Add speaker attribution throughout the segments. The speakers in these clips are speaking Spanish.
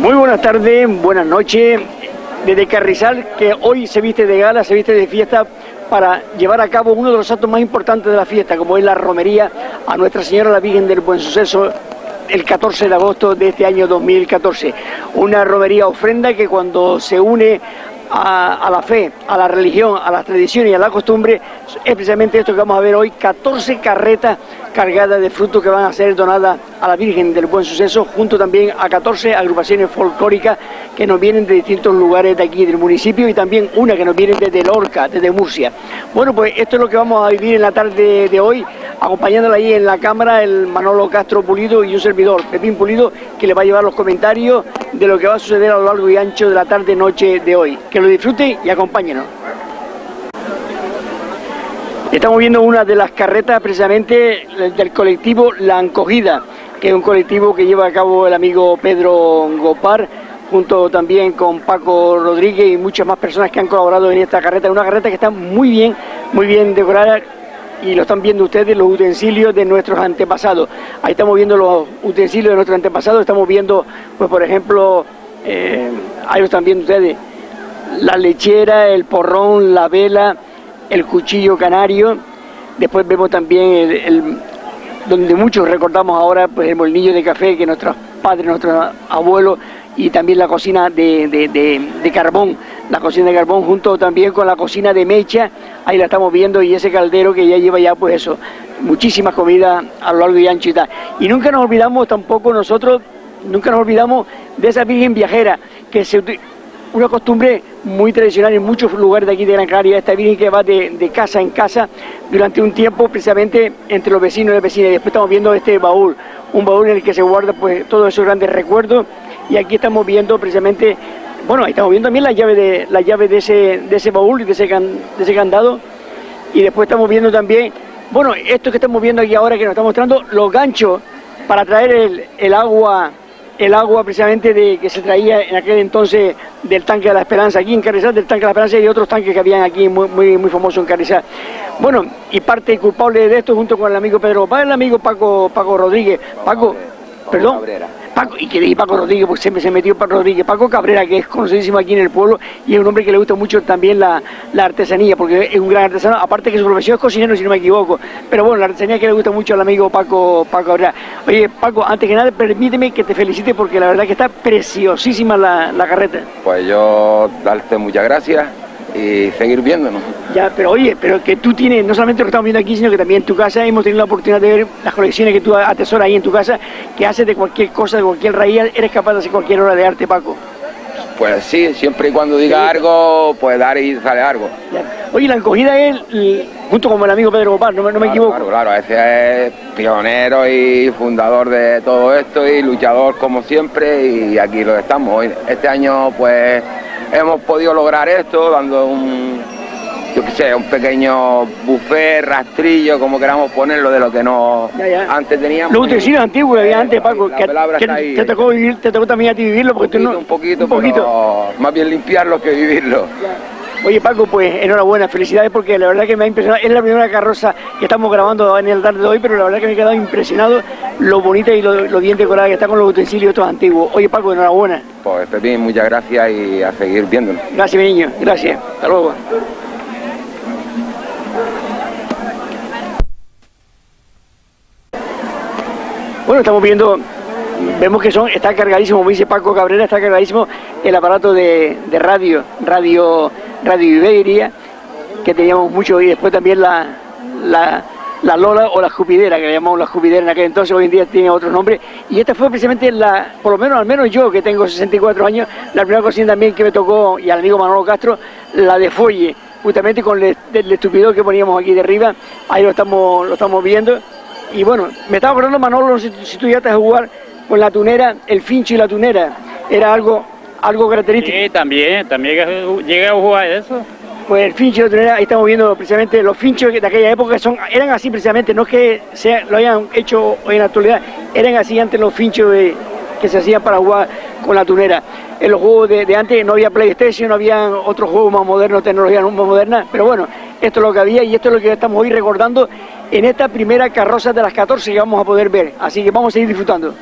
Speaker 1: Buenas tardes, buenas noches. Desde Carrizal, que hoy se viste de gala, se viste de fiesta para llevar a cabo uno de los actos más importantes de la fiesta, como es la romería a Nuestra Señora la Virgen del Buen Suceso el 14 de agosto de este año 2014. Una romería ofrenda que cuando se une a, la fe, a la religión, a las tradiciones y a la costumbre, es precisamente esto que vamos a ver hoy, 14 carretas cargadas de frutos que van a ser donadas a la Virgen del Buen Suceso, junto también a 14 agrupaciones folclóricas que nos vienen de distintos lugares de aquí del municipio y también una que nos viene desde Lorca, desde Murcia. Bueno, pues esto es lo que vamos a vivir en la tarde de hoy, acompañándola ahí en la cámara el Manolo Castro Pulido y un servidor, Pepín Pulido, que le va a llevar los comentarios de lo que va a suceder a lo largo y ancho de la tarde-noche de hoy. Que lo disfrute y acompáñenos. Estamos viendo una de las carretas precisamente del colectivo La Encogida, que es un colectivo que lleva a cabo el amigo Pedro Gopar, junto también con Paco Rodríguez y muchas más personas que han colaborado en esta carreta. Una carreta que está muy bien, muy bien decorada y lo están viendo ustedes los utensilios de nuestros antepasados. Ahí estamos viendo los utensilios de nuestros antepasados, estamos viendo, pues por ejemplo, eh, ahí lo están viendo ustedes, la lechera, el porrón, la vela, el cuchillo canario, después vemos también el, donde muchos recordamos ahora pues el molinillo de café que nuestros padres, nuestros abuelos y también la cocina de, carbón, la cocina de carbón junto también con la cocina de mecha, ahí la estamos viendo y ese caldero que ya lleva ya pues eso, muchísimas comidas a lo largo y ancho y tal. Y nunca nos olvidamos tampoco nosotros, nunca nos olvidamos de esa Virgen viajera que se una costumbre muy tradicional en muchos lugares de aquí de Gran Canaria, esta virgen que va de, casa en casa durante un tiempo precisamente entre los vecinos y las vecinas. Y después estamos viendo este baúl, un baúl en el que se guarda pues todos esos grandes recuerdos y aquí estamos viendo precisamente, bueno, ahí estamos viendo también la llave de, la llave de, ese, de ese baúl y de ese, de ese candado y después estamos viendo también, bueno, esto que estamos viendo aquí ahora que nos está mostrando, los ganchos para traer el, el agua el agua precisamente de, que se traía en aquel entonces del tanque de la Esperanza, aquí en Carrizal, del tanque de la Esperanza y otros tanques que habían aquí muy, muy, muy famosos en Carrizal. Bueno, y parte culpable de esto junto con el amigo Pedro Paz, el amigo Paco, Paco Rodríguez. Paco, perdón. Paco, y que Paco Rodríguez, porque siempre se metió Paco Rodríguez, Paco Cabrera, que es conocidísimo aquí en el pueblo y es un hombre que le gusta mucho también la, artesanía, porque es un gran artesano, aparte que su profesión es cocinero, si no me equivoco, pero bueno, la artesanía que le gusta mucho al amigo Paco, Paco Cabrera. Oye, Paco, antes que nada, permíteme que te felicite porque la verdad que está preciosísima la, la carreta.
Speaker 2: Pues yo darte muchas gracias y seguir viéndonos.
Speaker 1: Ya, pero oye, pero que tú tienes, no solamente lo que estamos viendo aquí, sino que también en tu casa hemos tenido la oportunidad de ver las colecciones que tú atesoras ahí en tu casa, que haces de cualquier cosa, de cualquier raíz, eres capaz de hacer cualquier obra de arte, Paco.
Speaker 2: Pues sí, siempre y cuando diga algo, pues dar y sale algo.
Speaker 1: Oye, la encogida es, junto con el amigo Pedro Gopar, no, me equivoco.
Speaker 2: Claro, claro, ese es pionero y fundador de todo esto y luchador como siempre y aquí lo estamos. Este año pues hemos podido lograr esto dando un, yo qué sé, un pequeño buffet, rastrillo, como queramos ponerlo, de lo que no antes teníamos.
Speaker 1: Los utensilios antiguos había antes, Paco, que, te, tocó vivir, te tocó también a ti vivirlo, porque poquito,
Speaker 2: tú no... Un poquito, un poquito, más bien limpiarlo que vivirlo.
Speaker 1: Oye Paco, pues enhorabuena, felicidades porque la verdad que me ha impresionado, es la primera carroza que estamos grabando en el tarde de hoy, pero la verdad que me he quedado impresionado lo bonita y lo, bien decorada que está con los utensilios estos antiguos. Oye Paco, enhorabuena.
Speaker 2: Pues Pepín, muchas gracias y a seguir viéndonos.
Speaker 1: Gracias mi niño, gracias, hasta luego. Bueno, estamos viendo vemos que son, está cargadísimo, como dice Paco Cabrera, está cargadísimo el aparato de, radio, radio, radio Iberia, que teníamos mucho, y después también la, la, Lola o la Jupidera, que le llamamos la Jupidera en aquel entonces, hoy en día tiene otro nombre, y esta fue precisamente la, por lo menos, al menos yo que tengo 64 años, la primera cocina también que me tocó, y al amigo Manolo Castro, la de Folle, justamente con el, estupidez que poníamos aquí de arriba, ahí lo estamos, lo estamos viendo, y bueno, me estaba acordando Manolo, no sé si, tú ya te a jugar con la tunera, el fincho y la tunera. Era algo, algo característico.
Speaker 3: Sí, también, también llegué a jugar eso.
Speaker 1: Pues el fincho la tunera, ahí estamos viendo precisamente los finchos de aquella época, son, eran así precisamente, no es que se, lo hayan hecho hoy en la actualidad, eran así antes los finchos que se hacían para jugar con la tunera. En los juegos de, antes no había PlayStation, no había otros juegos más modernos, tecnología más moderna, pero bueno, esto es lo que había y esto es lo que estamos hoy recordando en esta primera carroza de las 14 que vamos a poder ver. Así que vamos a seguir disfrutando.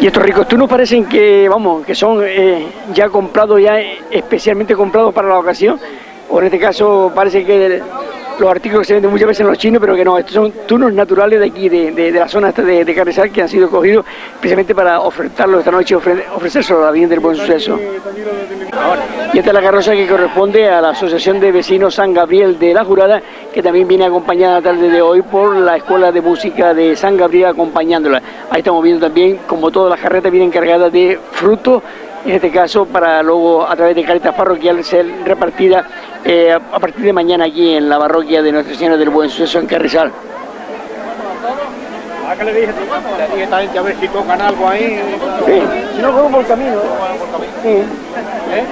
Speaker 1: Y estos ricos nos parecen que, vamos, que son eh, ya comprados, ya especialmente comprados para la ocasión, o en este caso parece que los artículos que se venden muchas veces en los chinos, pero que no, estos son turnos naturales de aquí, de, la zona de, de Carrizal, que han sido cogidos precisamente para ofertarlos esta noche, ofre, ofrecérselo a la Virgen del Buen Suceso. Y esta es la carroza que corresponde a la Asociación de Vecinos San Gabriel de la Jurada, que también viene acompañada la tarde de hoy por la Escuela de Música de San Gabriel acompañándola. Ahí estamos viendo también como todas las carretas vienen cargadas de frutos en este caso para luego a través de caretas parroquiales ser repartida eh, a partir de mañana aquí en la parroquia de Nuestra Señora del Buen Suceso en Carrizal.
Speaker 4: ¿A qué le dije? Le dije también que a ver si tocan algo ahí.
Speaker 1: Sí, si no fueron por camino. Sí. ¿Eh?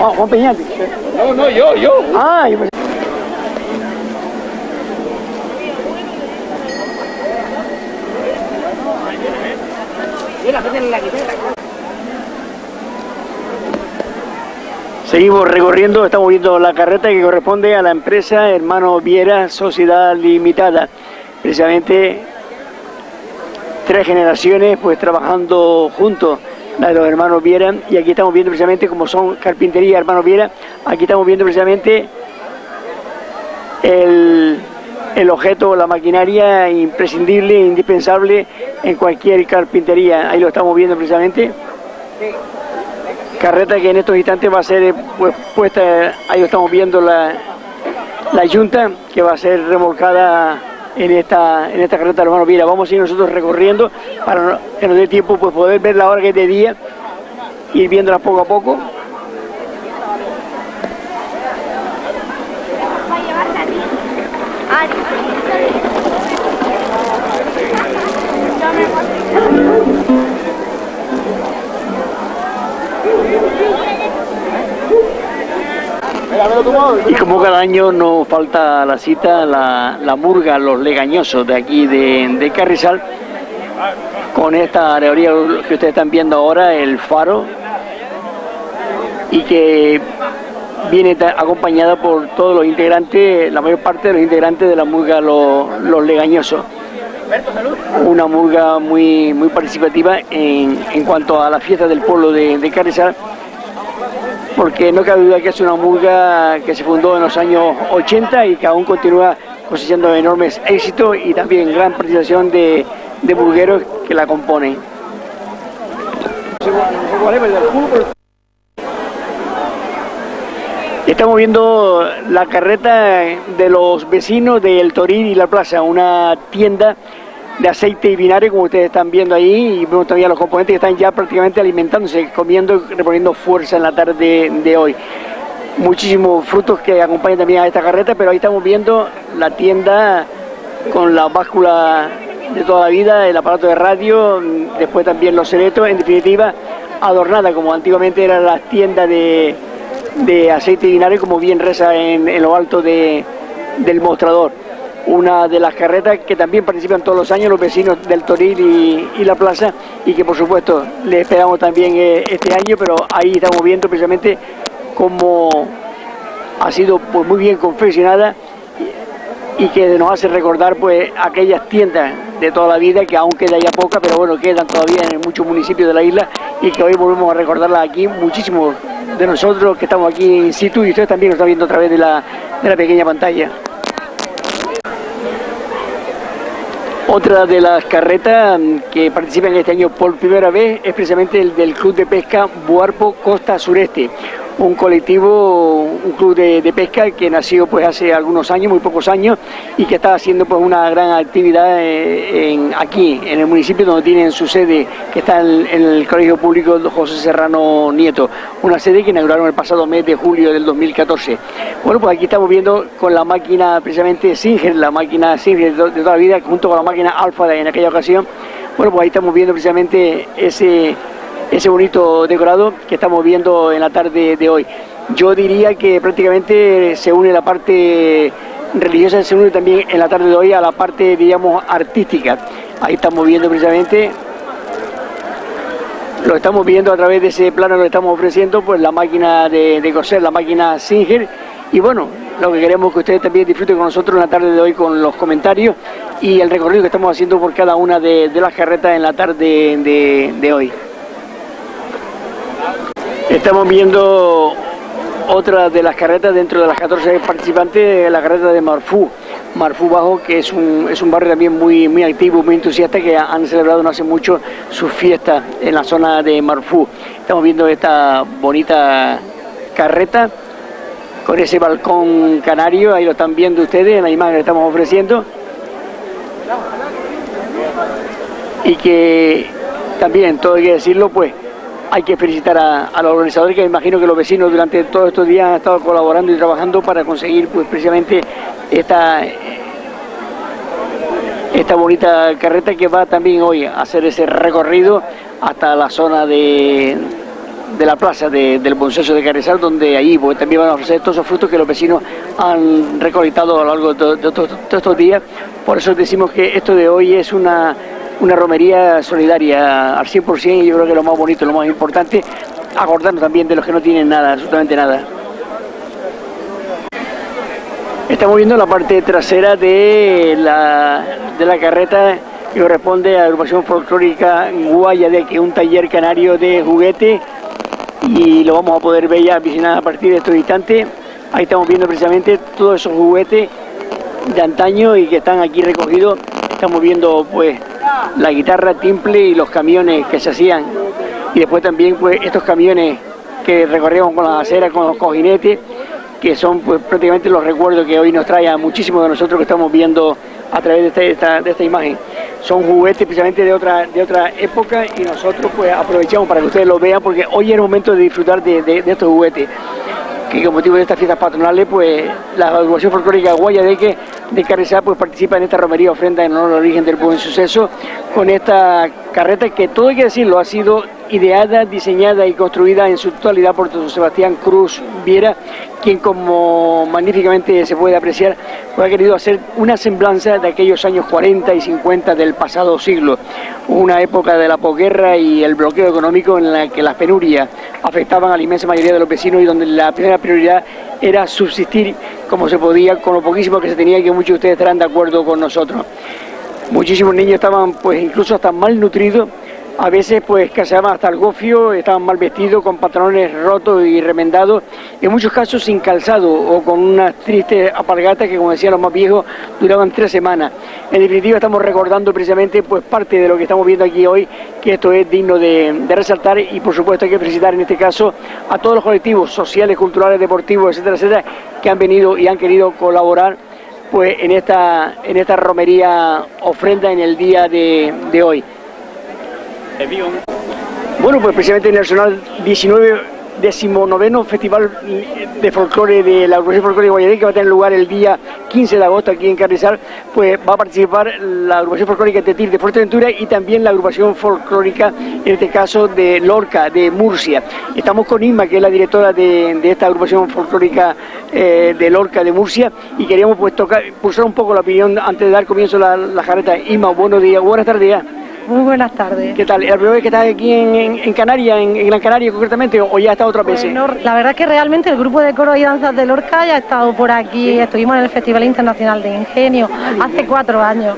Speaker 1: Ah, Juan Peñate.
Speaker 4: No, no, yo, yo.
Speaker 1: Ah, yo Seguimos recorriendo, estamos viendo la carreta que corresponde a la empresa Hermano Viera Sociedad Limitada. Precisamente tres generaciones pues trabajando juntos, la de los hermanos Viera, y aquí estamos viendo precisamente como son carpintería Hermano Viera, aquí estamos viendo precisamente el el objeto, la maquinaria imprescindible, indispensable en cualquier carpintería. Ahí lo estamos viendo precisamente. Carreta que en estos instantes va a ser pues, puesta, ahí lo estamos viendo la, la yunta que va a ser remolcada en esta, en esta carreta, hermano. Mira, vamos a ir nosotros recorriendo para que nos dé tiempo pues poder ver la hora que es de día, ir viéndola poco a poco. Y como cada año nos falta la cita, la, murga, los legañosos de aquí de, de Carrizal, con esta alegoría que ustedes están viendo ahora, el faro, y que viene acompañada por todos los integrantes, la mayor parte de los integrantes de la murga Los, Legañosos. Una murga muy, muy participativa en, en cuanto a la fiesta del pueblo de, de Carrizal porque no cabe duda que es una murga que se fundó en los años 80 y que aún continúa cosechando enormes éxitos y también gran participación de, de burgueros que la componen. Estamos viendo la carreta de los vecinos del Toril y la Plaza, una tienda de aceite y vinagre, como ustedes están viendo ahí, y vemos todavía los componentes que están ya prácticamente alimentándose, comiendo, reponiendo fuerza en la tarde de hoy. Muchísimos frutos que acompañan también a esta carreta, pero ahí estamos viendo la tienda con la báscula de toda la vida, el aparato de radio, después también los ceretos, en definitiva, adornada como antiguamente eran las tiendas de, aceite y vinagre, como bien reza en, lo alto del mostrador. Una de las carretas que también participan todos los años los vecinos del Toril y, la plaza y que por supuesto le esperamos también eh, este año, pero ahí estamos viendo precisamente cómo ha sido pues, muy bien confeccionada y que nos hace recordar pues aquellas tiendas de toda la vida que aún queda ya poca, pero bueno, quedan todavía en muchos municipios de la isla y que hoy volvemos a recordarlas aquí, muchísimos de nosotros que estamos aquí in situ y ustedes también lo están viendo a través de la, de la pequeña pantalla. Otra de las carretas que participan este año por primera vez es precisamente el del Club de Pesca Buarpo Costa Sureste, un colectivo, un club de, pesca que nació pues hace algunos años, muy pocos años, y que está haciendo pues una gran actividad eh, en, aquí, en el municipio donde tienen su sede, que está en, el Colegio Público José Serrano Nieto, una sede que inauguraron el pasado mes de julio del 2014. Bueno, pues aquí estamos viendo con la máquina precisamente Singer, la máquina Singer de, toda la vida, junto con la máquina Alfa de en aquella ocasión. Bueno, pues ahí estamos viendo precisamente ese ese bonito decorado que estamos viendo en la tarde de hoy. Yo diría que prácticamente se une la parte religiosa, se une también en la tarde de hoy a la parte, digamos, artística. Ahí estamos viendo precisamente, lo estamos viendo a través de ese plano, lo estamos ofreciendo, pues la máquina de, de coser, la máquina Singer, y bueno, lo que queremos que ustedes también disfruten con nosotros en la tarde de hoy con los comentarios y el recorrido que estamos haciendo por cada una de, las carretas en la tarde de, hoy. Estamos viendo otra de las carretas dentro de las 14 participantes, la carreta de Marfú. Marfú Bajo, que es un, es un barrio también muy, muy activo, muy entusiasta, que han celebrado no hace mucho su fiesta en la zona de Marfú. Estamos viendo esta bonita carreta con ese balcón canario, ahí lo están viendo ustedes en la imagen que estamos ofreciendo. Y que también, todo hay que decirlo, pues hay que felicitar a, los organizadores, que imagino que los vecinos durante todos estos días han estado colaborando y trabajando para conseguir pues precisamente esta, esta bonita carreta que va también hoy a hacer ese recorrido hasta la zona de, de la plaza del Bonceso de Carrizal, donde ahí pues, también van a ofrecer todos esos frutos que los vecinos han recolectado a lo largo de, todos estos días. Por eso decimos que esto de hoy es una, una romería solidaria al 100% y yo creo que lo más bonito, lo más importante, acordarnos también de los que no tienen nada, absolutamente nada. Estamos viendo la parte trasera de la, de la carreta que corresponde a la agrupación folclórica Guayade, que es un taller canario de juguete y lo vamos a poder ver ya visionar a partir de estos instantes. Ahí estamos viendo precisamente todos esos juguetes de antaño y que están aquí recogidos. Estamos viendo pues la guitarra, timple y los camiones que se hacían. Y después también pues estos camiones que recorríamos con las aceras, con los cojinetes, que son pues prácticamente los recuerdos que hoy nos trae a muchísimos de nosotros que estamos viendo a través de esta, de esta imagen son juguetes precisamente de otra, de otra época y nosotros pues aprovechamos para que ustedes lo vean porque hoy es el momento de disfrutar de, estos juguetes que con motivo de estas fiestas patronales, pues la agrupación folclórica Guayadeque de Carrizal pues participa en esta romería ofrenda en honor al origen del buen suceso con esta carreta que todo hay que decirlo ha sido ideada, diseñada y construida en su totalidad por don Sebastián Cruz Viera, quien como magníficamente se puede apreciar, pues ha querido hacer una semblanza de aquellos años 40 y 50 del pasado siglo, una época de la posguerra y el bloqueo económico en la que las penurias afectaban a la inmensa mayoría de los vecinos y donde la primera prioridad era subsistir como se podía con lo poquísimo que se tenía y que muchos de ustedes estarán de acuerdo con nosotros. Muchísimos niños estaban pues incluso hasta malnutridos a veces pues casaban hasta el gofio, estaban mal vestidos, con pantalones rotos y remendados, en muchos casos sin calzado o con unas tristes apargatas que como decían los más viejos duraban tres semanas. En definitiva estamos recordando precisamente pues parte de lo que estamos viendo aquí hoy, que esto es digno de, resaltar y por supuesto hay que felicitar en este caso a todos los colectivos sociales, culturales, deportivos, etcétera, etcétera, que han venido y han querido colaborar pues en esta, en esta romería ofrenda en el día de hoy. Bueno, pues precisamente en el Nacional 19 decimonoveno Festival de Folclore de la Agrupación Folclore de Guayaquil, que va a tener lugar el día 15 de agosto aquí en Carrizal, pues va a participar la Agrupación Folclórica de Tetir de Fuerteventura y también la Agrupación Folclórica, en este caso de Lorca, de Murcia. Estamos con Inma, que es la directora de, esta Agrupación Folclórica eh, de Lorca, de Murcia, y queríamos pues tocar, pulsar un poco la opinión antes de dar comienzo a la, la jareta. Inma, buenos días, buenas tardes.
Speaker 5: Muy buenas tardes.
Speaker 1: ¿Qué tal? ¿Es la primera vez que estás aquí en, Canarias, en, Gran Canaria concretamente, o ya está otra vez?
Speaker 5: Bueno, la verdad es que realmente el grupo de coro y danzas de Lorca ya ha estado por aquí, estuvimos en el Festival Internacional de Ingenio hace cuatro años.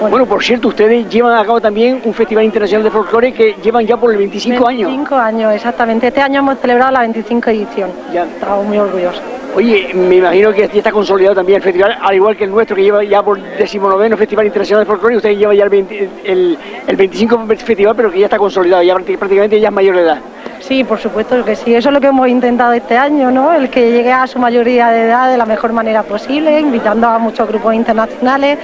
Speaker 1: Bueno. por cierto, ustedes llevan a cabo también un Festival Internacional de Folclore que llevan ya por el 25, años.
Speaker 5: 25 años, exactamente. Este año hemos celebrado la 25 edición. Ya. Estamos muy orgullosos.
Speaker 1: Oye, me imagino que ya está consolidado también el festival, al igual que el nuestro, que lleva ya por decimonoveno Festival Internacional de Folclore, ustedes llevan ya el, el, 25 festival, pero que ya está consolidado, ya prácticamente ya es mayor de edad.
Speaker 5: Sí, por supuesto que sí. Eso es lo que hemos intentado este año, ¿no? El que llegue a su mayoría de edad de la mejor manera posible, invitando a muchos grupos internacionales.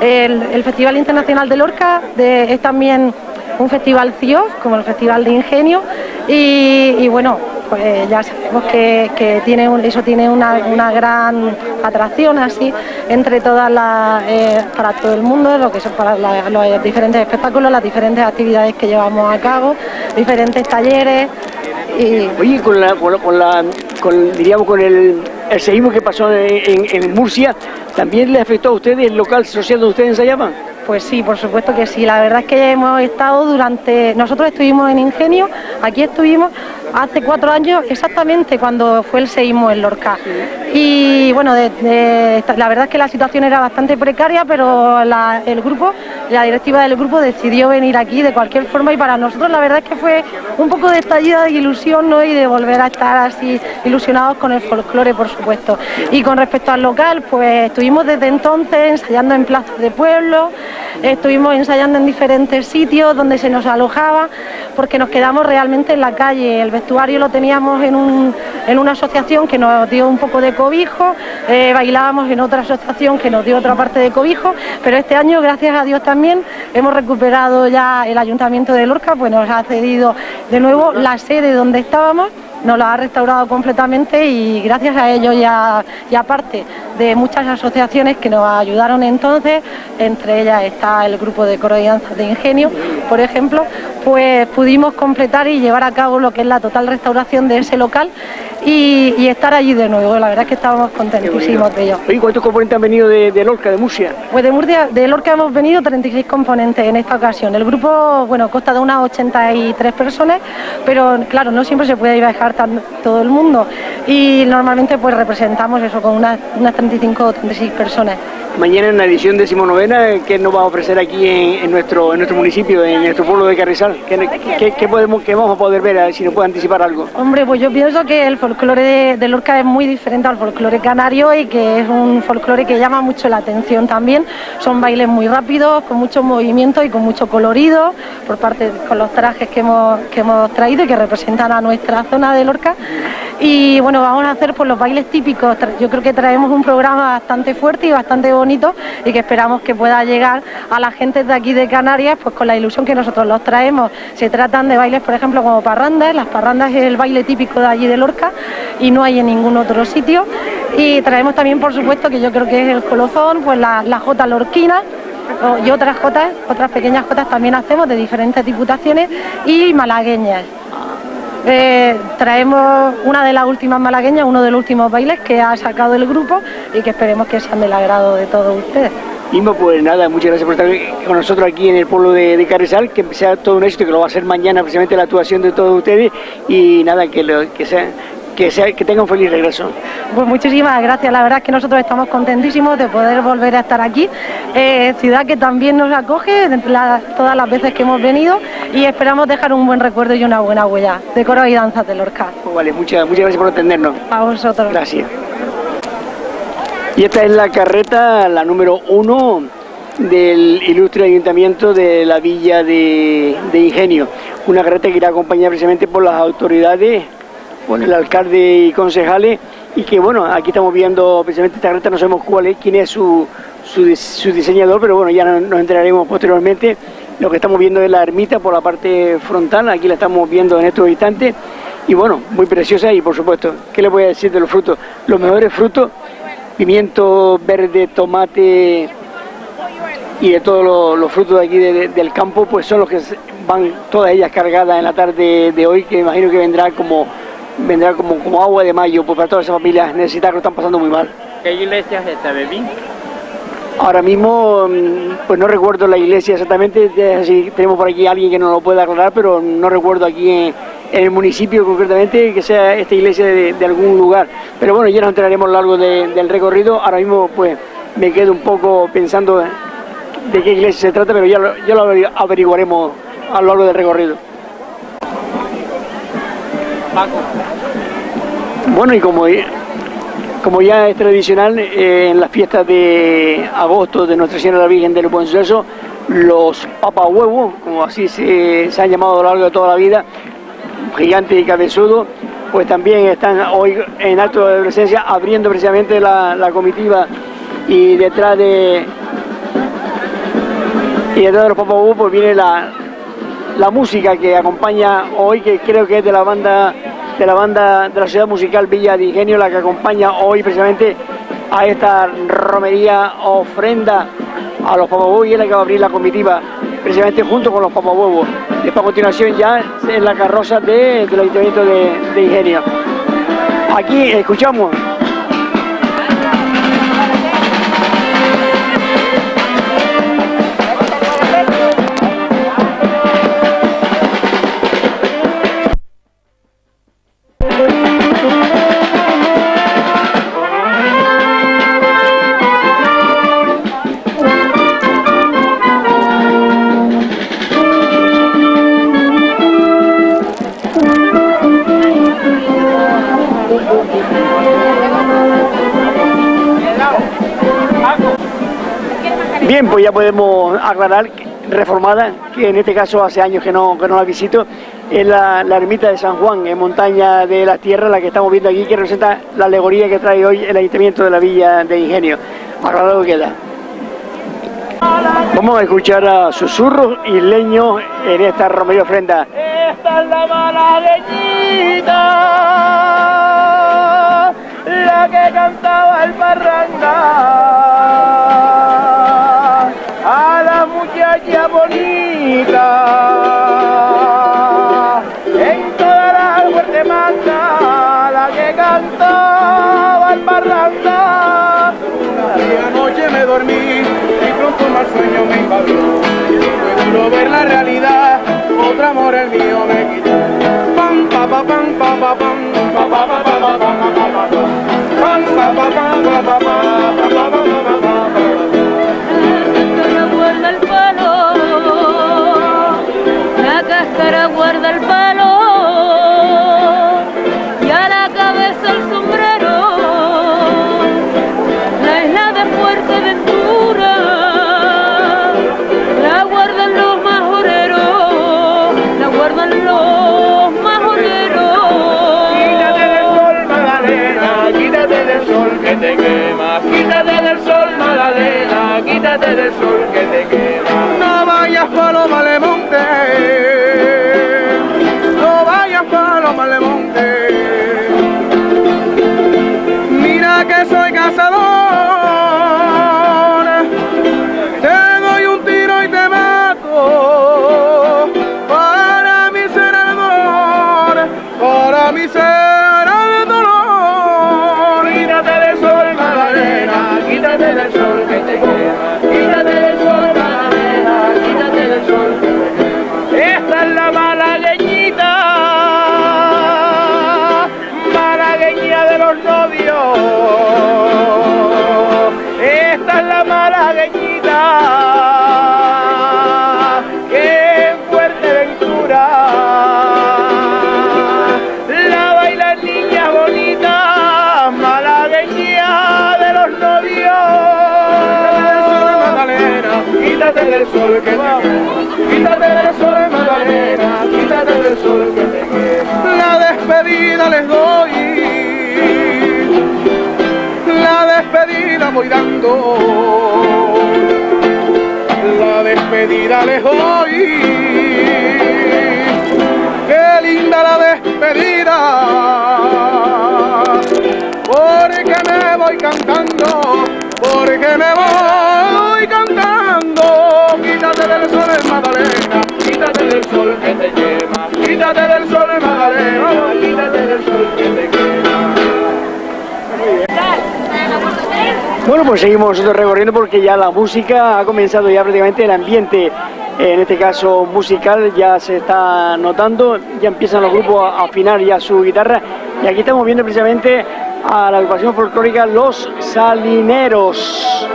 Speaker 5: El, Festival Internacional de Lorca es también un festival CIO, como el Festival de Ingenio, y bueno, pues ya sabemos que, tiene eso tiene una, gran atracción así entre todas las, eh, para todo el mundo, lo que son para los diferentes espectáculos, las diferentes actividades que llevamos a cabo, diferentes talleres.
Speaker 1: Y... Oye, con la, con, la, diríamos con el, el que pasó en, en, Murcia, ¿también le afectó a ustedes el local social donde ustedes ensayaban?
Speaker 5: Pues sí, por supuesto que sí. La verdad es que hemos estado durante, nosotros estuvimos en Ingenio, aquí estuvimos hace cuatro años exactamente cuando fue el seísmo en Lorca. Y bueno, la verdad es que la situación era bastante precaria, pero el grupo, la directiva del grupo decidió venir aquí de cualquier forma y para nosotros la verdad es que fue un poco de estallida de ilusión ¿no? y de volver a estar así ilusionados con el folclore, por supuesto. Y con respecto al local, pues estuvimos desde entonces ensayando en plazas de pueblo, estuvimos ensayando en diferentes sitios donde se nos alojaba, porque nos quedamos realmente en la calle. El vestuario lo teníamos en, un, en una asociación que nos dio un poco de cobijo, eh, bailábamos en otra asociación que nos dio otra parte de cobijo, pero este año, gracias a Dios también, hemos recuperado ya el Ayuntamiento de Lorca, pues nos ha cedido de nuevo la sede donde estábamos nos lo ha restaurado completamente y gracias a ello ya y aparte de muchas asociaciones que nos ayudaron entonces, entre ellas está el grupo de coro y danzas de ingenio, por ejemplo, pues pudimos completar y llevar a cabo lo que es la total restauración de ese local y, estar allí de nuevo. La verdad es que estábamos contentísimos de ello.
Speaker 1: ¿Y cuántos componentes han venido de, Lorca, de Murcia?
Speaker 5: Pues de Murcia, de Lorca hemos venido 36 componentes en esta ocasión. El grupo, bueno, consta de unas 83 personas, pero claro, no siempre se puede viajar todo el mundo y normalmente pues representamos eso con unas, unas 35 o 36 personas
Speaker 1: mañana en la edición decimonovena, ¿qué nos va a ofrecer aquí en, nuestro, en nuestro municipio, en nuestro pueblo de Carrizal? ¿Qué, podemos, qué vamos a poder ver, si nos puede anticipar algo?
Speaker 5: Hombre, pues yo pienso que el folclore de, Lorca es muy diferente al folclore canario y que es un folclore que llama mucho la atención también. Son bailes muy rápidos, con mucho movimiento y con mucho colorido, por parte con los trajes que hemos, que hemos traído y que representan a nuestra zona de Lorca. Y bueno, vamos a hacer pues, los bailes típicos. Yo creo que traemos un programa bastante fuerte y bastante bonito y que esperamos que pueda llegar a la gente de aquí de Canarias pues con la ilusión que nosotros los traemos. Se tratan de bailes, por ejemplo, como parrandas. Las parrandas es el baile típico de allí de Lorca y no hay en ningún otro sitio. Y traemos también, por supuesto, que yo creo que es el colofón, pues la, la jota lorquina y otras jotas, otras pequeñas jotas también hacemos de diferentes diputaciones y malagueñas. Eh, traemos una de las últimas malagueñas, uno de los últimos bailes que ha sacado el grupo y que esperemos que sea del agrado de todos ustedes.
Speaker 1: Mismo, pues nada, muchas gracias por estar con nosotros aquí en el pueblo de, de Carrizal, que sea todo un éxito, que lo va a ser mañana precisamente la actuación de todos ustedes y nada, que, lo, que sea que, sea, que tenga un feliz regreso.
Speaker 5: Pues muchísimas gracias, la verdad es que nosotros estamos contentísimos de poder volver a estar aquí, eh, ciudad que también nos acoge todas las veces que hemos venido y esperamos dejar un buen recuerdo y una buena huella de coro y danzas de Lorca.
Speaker 1: Pues vale, muchas, muchas gracias por atendernos.
Speaker 5: A vosotros.
Speaker 1: Gracias. Y esta es la carreta, la número uno del ilustre ayuntamiento de la villa de, de Ingenio. Una carreta que irá acompañada precisamente por las autoridades con el alcalde y concejales y que bueno, aquí estamos viendo precisamente esta carreta, no sabemos cuál es, quién es su, su, diseñador, pero bueno, ya nos enteraremos posteriormente. Lo que estamos viendo es la ermita por la parte frontal, aquí la estamos viendo en estos instantes y bueno, muy preciosa y por supuesto, ¿qué le voy a decir de los frutos? Los mejores frutos, pimiento verde, tomate y de todos los, frutos de aquí del campo, pues son los que van todas ellas cargadas en la tarde de hoy, que imagino que vendrá como vendrá como, como agua de mayo pues para todas esas familias necesitadas que lo están pasando muy mal.
Speaker 3: ¿Qué iglesia es esta, Bebín?
Speaker 1: Ahora mismo, mm, pues no recuerdo la iglesia exactamente, si tenemos por aquí alguien que nos lo pueda aclarar, pero no recuerdo aquí en, el municipio concretamente que sea esta iglesia de, algún lugar. Pero bueno, ya nos enteraremos a lo largo del recorrido. Ahora mismo, pues me quedo un poco pensando de qué iglesia se trata, pero ya ya lo averiguaremos a lo largo del recorrido. Bueno, y como, como ya es tradicional, eh, en las fiestas de agosto de Nuestra Señora la Virgen del Buen Suceso, los papahuevos, como así se, han llamado a lo largo de toda la vida, gigantes y cabezudos, pues también están hoy en acto de presencia abriendo precisamente la, comitiva y detrás de y detrás de los papahuevos pues viene la, la música que acompaña hoy, que creo que es de la banda de la banda de la ciudad musical Villa de Ingenio, la que acompaña hoy precisamente a esta romería ofrenda a los papahuevos y es la que va a abrir la comitiva precisamente junto con los papahuevos. Después a continuación ya en la carroza de, del Ayuntamiento de, de Ingenio. Aquí escuchamos podemos aclarar, reformada, que en este caso hace años que no, que no la visito, es la, ermita de San Juan, en Montaña de la Tierra, la que estamos viendo aquí, que representa la alegoría que trae hoy el Ayuntamiento de la Villa de Ingenio. Aclarado queda. Vamos a escuchar a susurros y leños en esta romería ofrenda.
Speaker 6: Esta es la malagueñita, la que cantaba el parranda. Ver la realidad, otro amor el mío me quitó.
Speaker 7: La
Speaker 6: despedida les doy, qué linda la despedida, porque me voy cantando, porque me voy cantando, quítate del sol Magdalena, quítate del sol que te quema, quítate del sol Magdalena, quítate del sol que te quema.
Speaker 1: Bueno, pues seguimos nosotros recorriendo porque ya la música ha comenzado ya prácticamente el ambiente, en este caso musical, ya se está notando, ya empiezan los grupos a afinar ya su guitarra y aquí estamos viendo precisamente a la agrupación folclórica Los Salineros.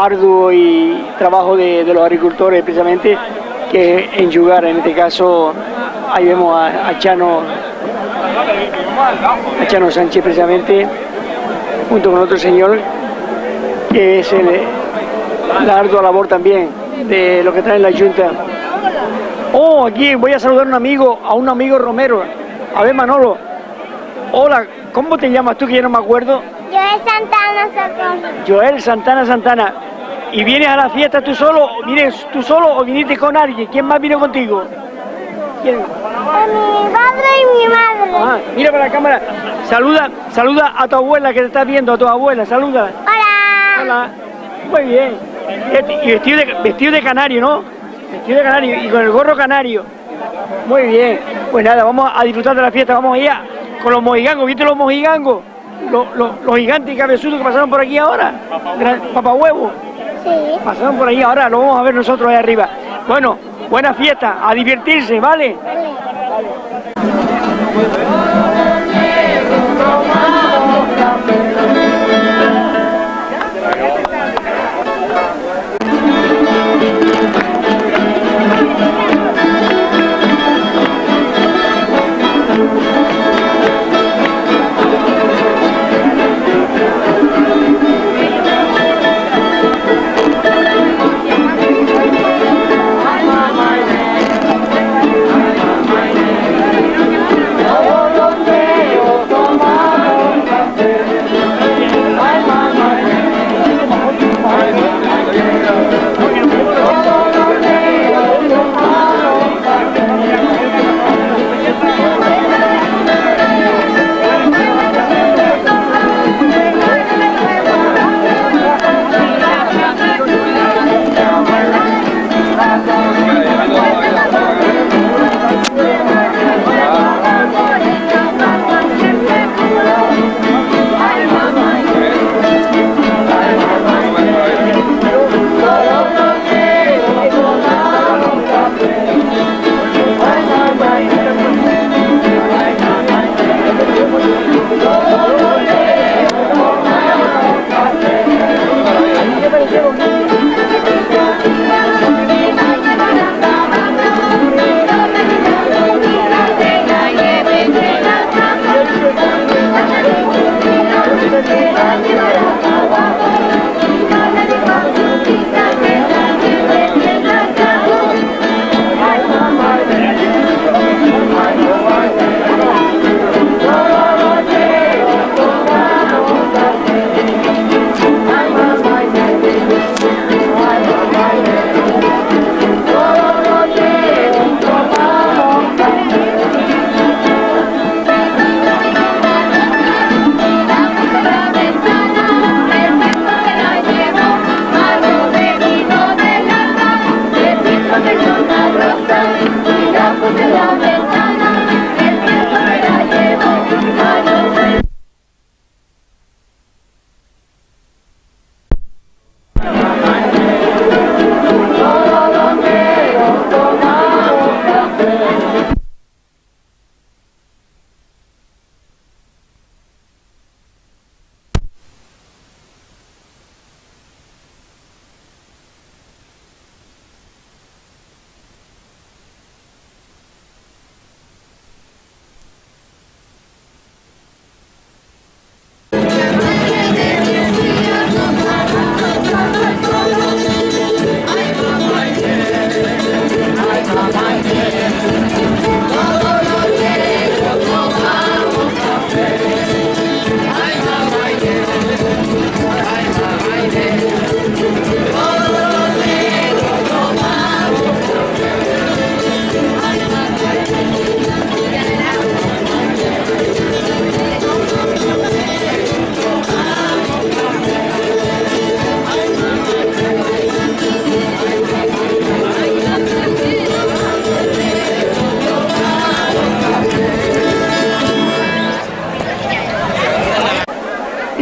Speaker 1: Arduo y trabajo de, de los agricultores precisamente, que en Yugar, en este caso, ahí vemos a, a Chano, a Chano Sánchez precisamente, junto con otro señor, que es el, la ardua labor también de lo que trae la Junta. Oh, aquí voy a saludar a un amigo, a un amigo Romero. A ver, Manolo. Hola, ¿cómo te llamas tú que yo no me acuerdo?
Speaker 8: De Santana Socorro.
Speaker 1: Joel Santana Santana. ¿Y vienes a la fiesta tú solo? ¿Vienes tú solo o viniste con alguien? ¿Quién más vino contigo? ¿Quién?
Speaker 8: Mi padre y mi madre.
Speaker 1: Ah, mira para la cámara. Saluda, saluda a tu abuela que te está viendo, a tu abuela, saluda.
Speaker 8: Hola.
Speaker 1: Hola. Muy bien. Y vestido de, vestido de canario, ¿no? Vestido de canario y con el gorro canario. Muy bien. Pues nada, vamos a disfrutar de la fiesta, vamos allá con los mojigangos, ¿viste los mojigangos? Los, los, los gigantes y cabezudos que pasaron por aquí ahora, papá huevo,
Speaker 8: Sí.
Speaker 1: pasaron por ahí ahora, lo vamos a ver nosotros ahí arriba. Bueno, buena fiesta, a divertirse, ¿vale?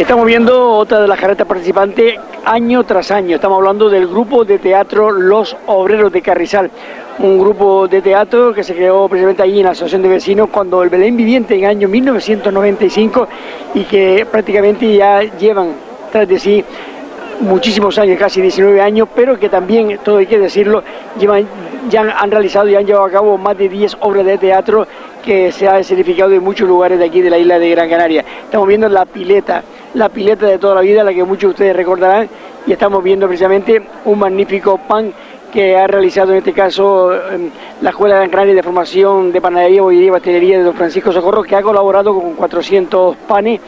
Speaker 1: Estamos viendo otra de las carretas participantes año tras año. Estamos hablando del grupo de teatro Los Obreros de Carrizal, un grupo de teatro que se creó precisamente allí en la Asociación de Vecinos cuando el Belén Viviente en el año 1995 y que prácticamente ya llevan tras de sí muchísimos años, casi 19 años, pero que también, todo hay que decirlo, llevan, ya han, realizado y han llevado a cabo más de 10 obras de teatro que se ha escenificado en muchos lugares de aquí de la isla de Gran Canaria. Estamos viendo la pileta, la pileta de toda la vida, la que muchos de ustedes recordarán, y estamos viendo precisamente un magnífico pan que ha realizado en este caso eh, la Escuela de Gran Canaria de Formación de Panadería, Bollería y Pastelería de don Francisco Socorro, que ha colaborado con 400 panes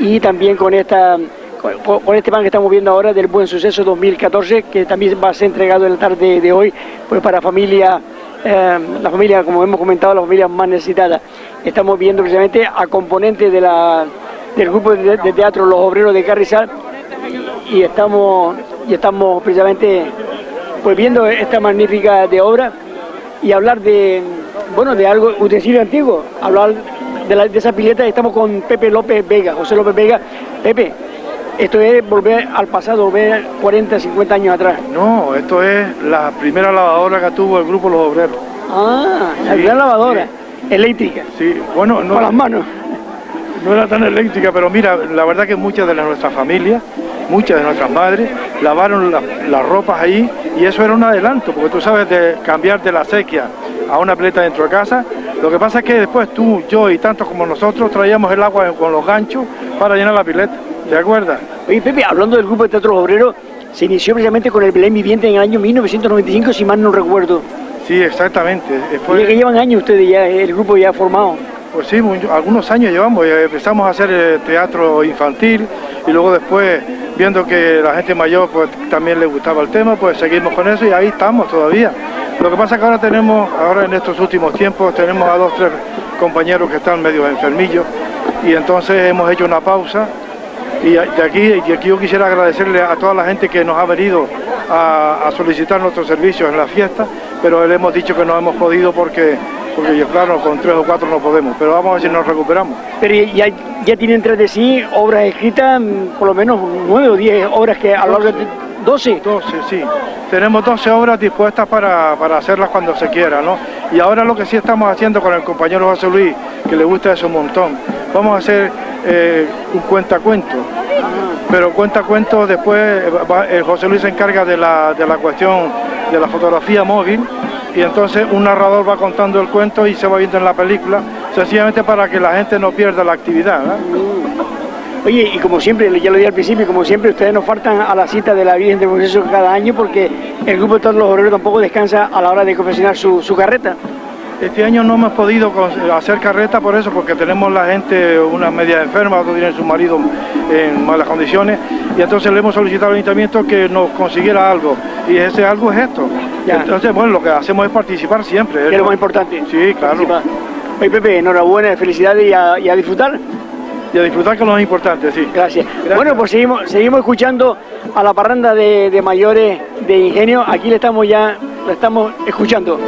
Speaker 1: y también con esta con, este pan que estamos viendo ahora del Buen Suceso 2014, que también va a ser entregado en la tarde de hoy pues para familia, eh, la familia, como hemos comentado, las familias más necesitadas. Estamos viendo precisamente a componentes de la, del grupo de, de teatro Los Obreros de Carrizal y estamos, y estamos precisamente pues viendo esta magnífica de obra y hablar de, bueno, de algo, utensilio antiguo, hablar de, la- de esa pileta, estamos con Pepe López Vega, José López Vega. Pepe, esto es volver al pasado, volver 40, 50 años atrás.
Speaker 9: No, esto es la primera lavadora que tuvo el grupo Los Obreros.
Speaker 1: Ah, la gran lavadora, eléctrica,
Speaker 9: Sí, bueno, no,
Speaker 1: con las manos.
Speaker 9: No era tan eléctrica, pero mira, la verdad que muchas de nuestras familias, muchas de nuestras madres, lavaron la- las ropas ahí y eso era un adelanto, porque tú sabes de cambiar de la sequía a una pileta dentro de casa. Lo que pasa es que después tú, yo y tantos como nosotros traíamos el agua con los ganchos para llenar la pileta. ¿Te acuerdas?
Speaker 1: Oye, Pepe, hablando del grupo de teatro obrero, se inició precisamente con el Belén Viviente en el año 1995, si mal no recuerdo.
Speaker 9: Sí, exactamente. Eh,
Speaker 1: Oye, que llevan años ustedes ya, el grupo ya formado.
Speaker 9: Pues sí, algunos años llevamos, eh, empezamos a hacer eh, teatro infantil y luego después, viendo que la gente mayor pues también le gustaba el tema, pues seguimos con eso y ahí estamos todavía. Lo que pasa es que ahora tenemos, ahora en estos últimos tiempos, tenemos a dos, tres compañeros que están medio enfermillos y entonces hemos hecho una pausa y de aquí, y aquí yo quisiera agradecerle a toda la gente que nos ha venido a, a solicitar nuestros servicios en la fiesta, pero le hemos dicho que no hemos podido porque, porque yo, claro, con tres o cuatro no podemos, pero vamos a ver si nos recuperamos.
Speaker 1: Pero ya, ya tienen tras de sí obras escritas, mm, por lo menos nueve o diez obras que a lo largo de... ¿Doce?
Speaker 9: 12, sí. Tenemos 12 obras dispuestas para, para hacerlas cuando se quiera, ¿no? Y ahora lo que sí estamos haciendo con el compañero José Luis, que le gusta eso un montón, vamos a hacer eh, un cuentacuento. Pero cuentacuento después, eh, José Luis se encarga de la, de la cuestión de la fotografía móvil y entonces un narrador va contando el cuento y se va viendo en la película, sencillamente para que la gente no pierda la actividad. ¿no?
Speaker 1: Oye, y como siempre, ya lo dije al principio, como siempre, ustedes nos faltan a la cita de la Virgen del Proceso cada año porque el grupo de todos los obreros tampoco descansa a la hora de confeccionar su, su carreta.
Speaker 9: Este año no hemos podido hacer carreta por eso, porque tenemos la gente, una media enferma, otros tienen su marido en malas condiciones, y entonces le hemos solicitado al ayuntamiento que nos consiguiera algo, y ese algo es esto.
Speaker 1: Ya.
Speaker 9: Entonces, bueno, lo que hacemos es participar siempre.
Speaker 1: Es lo más importante.
Speaker 9: Sí, claro.
Speaker 1: Participar. Oye, Pepe, enhorabuena, felicidades y a, y a disfrutar.
Speaker 9: Y a disfrutar que es lo más importante, sí.
Speaker 1: Gracias.
Speaker 9: Gracias.
Speaker 1: Bueno, pues seguimos, seguimos escuchando a la parranda de, de mayores de Ingenio. Aquí le estamos ya, la estamos escuchando.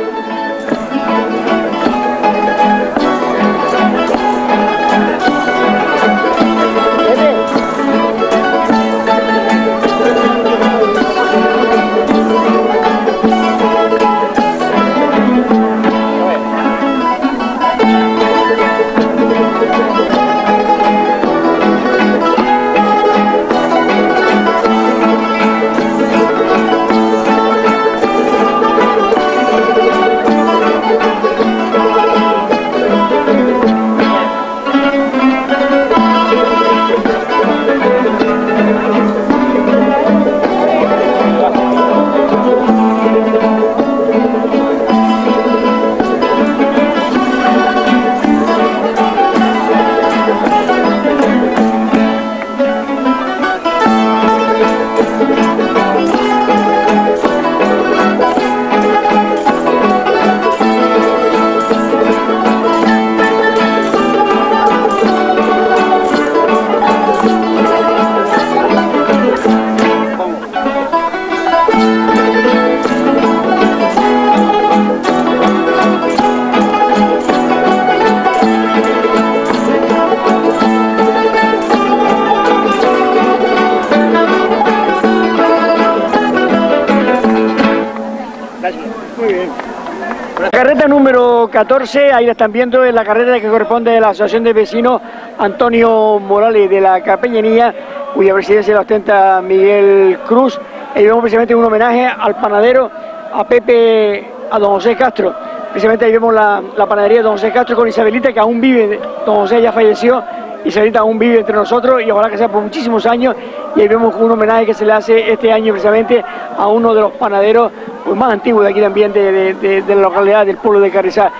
Speaker 1: Número 14, ahí la están viendo, es la carreta que corresponde a la Asociación de Vecinos Antonio Morales de la Capeñanía, cuya presidencia la ostenta Miguel Cruz. Y vemos precisamente un homenaje al panadero, a Pepe, a don José Castro. Precisamente ahí vemos la, la panadería de don José Castro con Isabelita, que aún vive, don José ya falleció, Isabelita aún vive entre nosotros y ojalá que sea por muchísimos años. Y ahí vemos un homenaje que se le hace este año precisamente a uno de los panaderos pues, más antiguos de aquí también, de, la localidad del pueblo de Carrizal,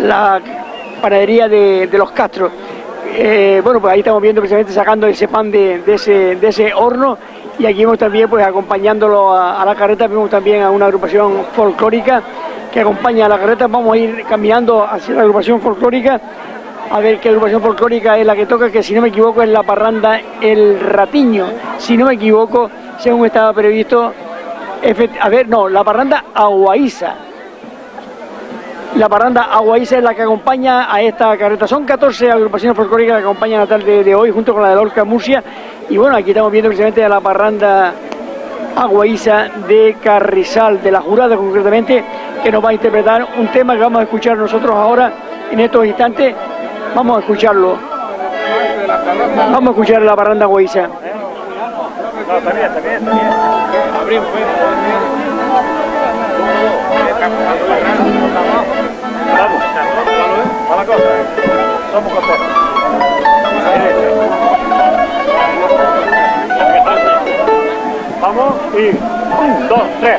Speaker 1: la panadería de, los Castro. Eh, bueno, pues ahí estamos viendo precisamente sacando ese pan de, ese, de ese horno y aquí vemos también, pues acompañándolo a, a la carreta, vemos también a una agrupación folclórica que acompaña a la carreta. Vamos a ir caminando hacia la agrupación folclórica a ver qué agrupación folclórica es la que toca, que si no me equivoco es la parranda El Ratiño. Si no me equivoco, según estaba previsto, a ver, no, la parranda Aguaiza. La parranda Aguaísa es la que acompaña a esta carreta. Son 14 agrupaciones folclóricas que acompañan a la tarde de hoy, junto con la de Lorca Murcia. Y bueno, aquí estamos viendo precisamente a la parranda Aguaísa de Carrizal, de la jurada concretamente, que nos va a interpretar un tema que vamos a escuchar nosotros ahora en estos instantes. Vamos a escucharlo. Vamos a escuchar la parranda Aguaísa.
Speaker 10: No, está bien, está bien, está bien. Abrimos, pues. Vamos, la cosa. Costeros. Vamos y un, dos, tres.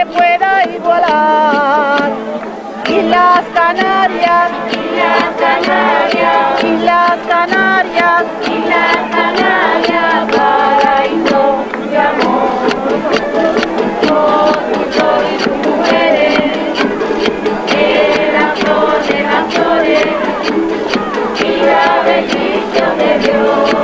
Speaker 10: se pueda igualar. Islas Canarias, Islas Canarias, Islas Canarias, Islas Canarias, paraíso de amor. Con sol y sus mujeres, eres la flor de las flores y la bendición de Dios.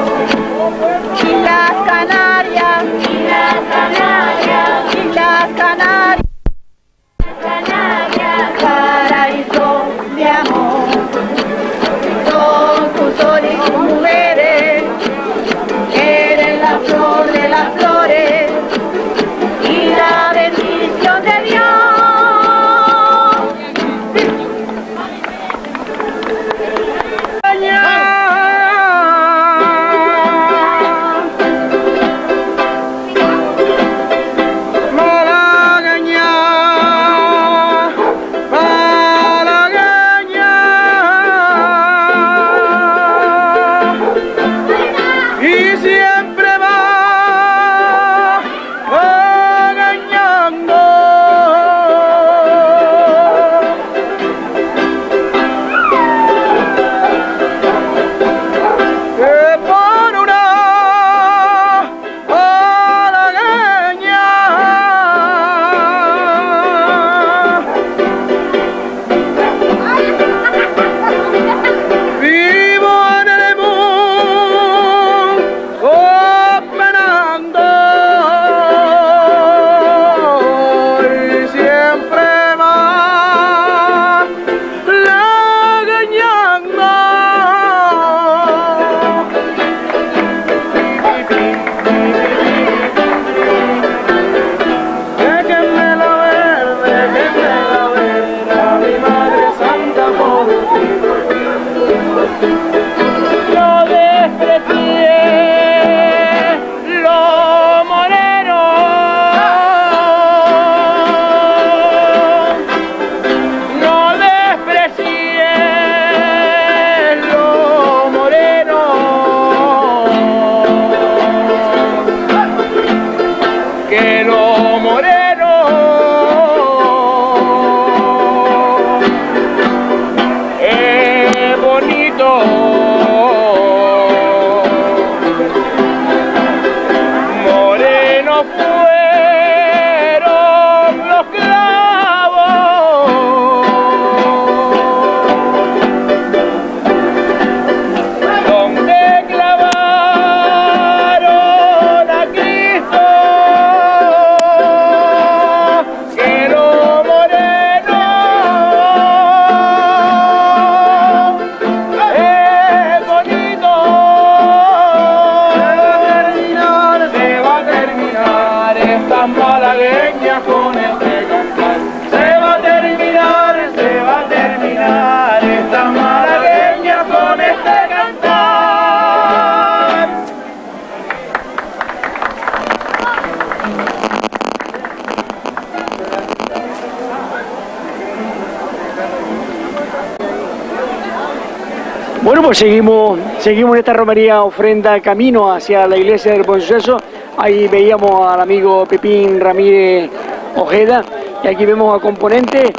Speaker 1: Bueno, pues seguimos, seguimos en esta romería ofrenda camino hacia la iglesia del Buen Suceso. Ahí veíamos al amigo Pepín Ramírez Ojeda y aquí vemos a componente,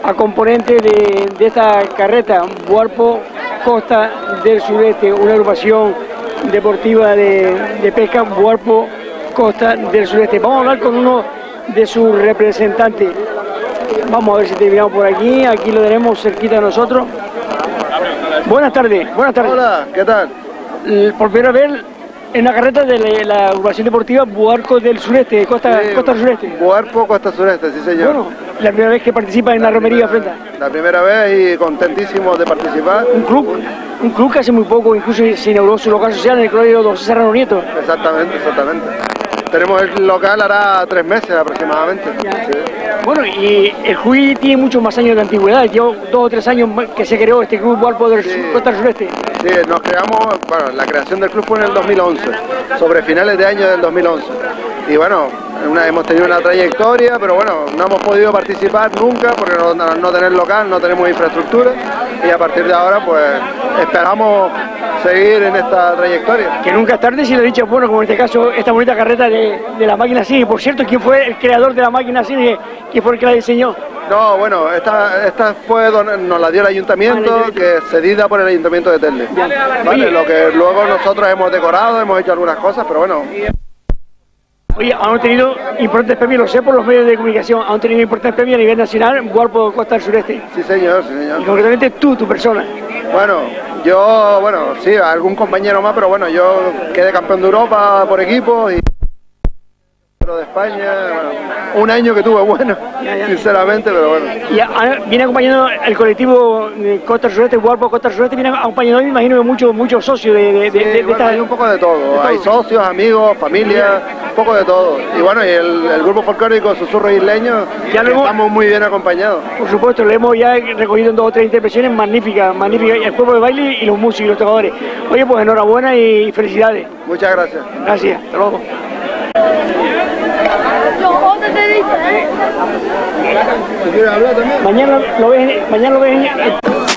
Speaker 1: a componente de, esta carreta, Buarpo Costa del Sureste, una agrupación deportiva de, de pesca, Buarpo Costa del Sureste. Vamos a hablar con uno de sus representantes. Vamos a ver si terminamos por aquí, aquí lo tenemos cerquita de nosotros. Buenas tardes, buenas tardes.
Speaker 11: Hola, ¿qué tal?
Speaker 1: Por primera vez en la carreta de la, la agrupación deportiva Buarco del Sureste, Costa,
Speaker 11: Sí,
Speaker 1: Costa del Sureste.
Speaker 11: Buarpo, Costa Sureste, sí señor.
Speaker 1: Bueno, la primera vez que participa en la romería ofrenda.
Speaker 11: La primera vez y contentísimo de participar.
Speaker 1: Un club, un club que hace muy poco incluso se inauguró su local social en el colegio Don Serrano Nieto.
Speaker 11: Exactamente, exactamente. Tenemos el local hará tres meses aproximadamente. Sí.
Speaker 1: Bueno, y el Juí tiene muchos más años de antigüedad. Lleva dos o tres años que se creó este club Buarpo del Sur- Costa del Sureste.
Speaker 11: Sí, nos creamos, bueno, la creación del club fue en el 2011, sobre finales de año del 2011. Y bueno, una- hemos tenido una trayectoria, pero bueno, no hemos podido participar nunca porque no, no, no tener local, no tenemos infraestructura y a partir de ahora pues esperamos seguir en esta trayectoria.
Speaker 1: Que nunca es tarde si lo he dicho, bueno, como en este caso, esta bonita carreta de, de la máquina Cine. Por cierto, ¿quién fue el creador de la máquina Cine? ¿Quién fue el que la diseñó?
Speaker 11: No, bueno, esta, esta fue don- nos la dio el ayuntamiento, que es cedida por el ayuntamiento de Telde. Vale, lo que luego nosotros hemos decorado, hemos hecho algunas cosas, pero bueno,
Speaker 1: Oye, han tenido importantes premios, lo sé por los medios de comunicación, han tenido importantes premios a nivel nacional, Guarpo Costa del Sureste.
Speaker 11: sí señor, sí señor.
Speaker 1: Y concretamente tú, tu persona.
Speaker 11: Bueno, yo, bueno, sí, algún compañero más, pero bueno, yo quedé campeón de Europa por equipo y de España, bueno, un año que tuve bueno, sinceramente, pero bueno.
Speaker 1: Y a- viene acompañando el colectivo eh, Costa Sureste, Guarpo Costa Sureste, viene acompañando, me imagino, muchos muchos socios de, de,
Speaker 11: Sí,
Speaker 1: de- de
Speaker 11: bueno,
Speaker 1: esta...
Speaker 11: hay un poco de todo, hay socios, amigos, familia, un poco de todo. Y bueno, y el, el grupo folclórico Susurro Isleño,
Speaker 1: Ya
Speaker 11: estamos muy bien acompañados.
Speaker 1: Por supuesto, lo hemos ya recogido en dos o tres intervenciones magníficas, magníficas, el pueblo de baile y los músicos y los tocadores. Oye, pues enhorabuena y felicidades.
Speaker 11: Muchas gracias.
Speaker 1: Gracias, hasta luego. Mañana lo ves, mañana lo ves